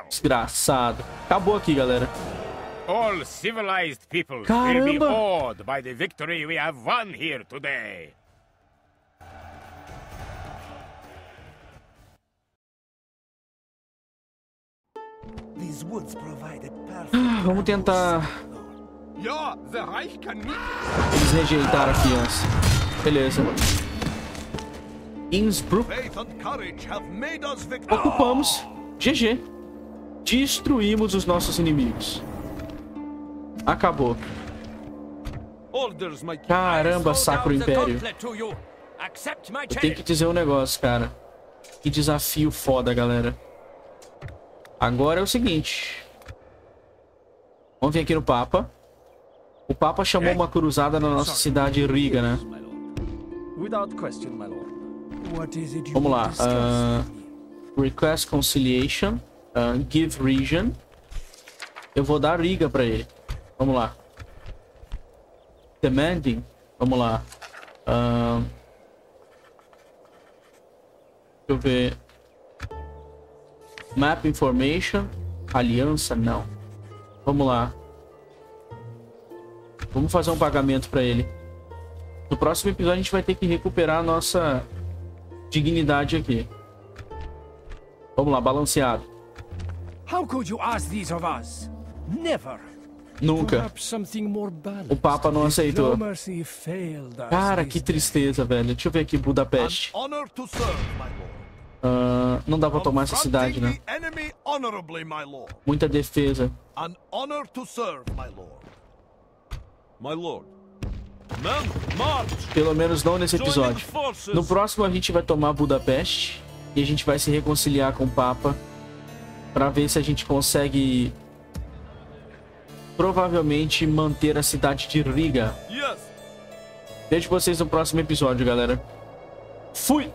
S2: Desgraçado. Acabou aqui, galera.
S3: All civilized people
S2: Caramba.
S3: will be awed by the victory we have won here today.
S2: Vamos tentar... Eles rejeitaram aqui antes. Beleza. Innsbruck. Ocupamos. GG. Destruímos os nossos inimigos. Acabou. Caramba, Sacro Império. Eu tenho que dizer um negócio, cara. Que desafio foda, galera. Agora é o seguinte. Vamos vir aqui no Papa. O Papa chamou uma cruzada na nossa cidade Riga, né? Vamos lá. ah, request conciliation. ah, give region. Eu vou dar Riga pra ele. Vamos lá. Demanding. Vamos lá. Ah, deixa eu ver. Map information. Aliança, não. Vamos lá. Vamos fazer um pagamento pra ele. No próximo episódio a gente vai ter que recuperar a nossa dignidade aqui. Vamos lá, balanceado.
S6: How could you ask this of us? Never.
S2: Nunca. O Papa não aceitou. Cara, que tristeza, velho. Deixa eu ver aqui, Budapeste. Ah, não dá pra tomar essa cidade, né? Muita defesa.
S10: An honor to serve, my lord.
S1: My lord. Men, march!
S2: Pelo menos não nesse episódio. No próximo a gente vai tomar Budapeste. E a gente vai se reconciliar com o Papa. Pra ver se a gente consegue... Provavelmente manter a cidade de Riga. Vejo vocês no próximo episódio, galera. Fui!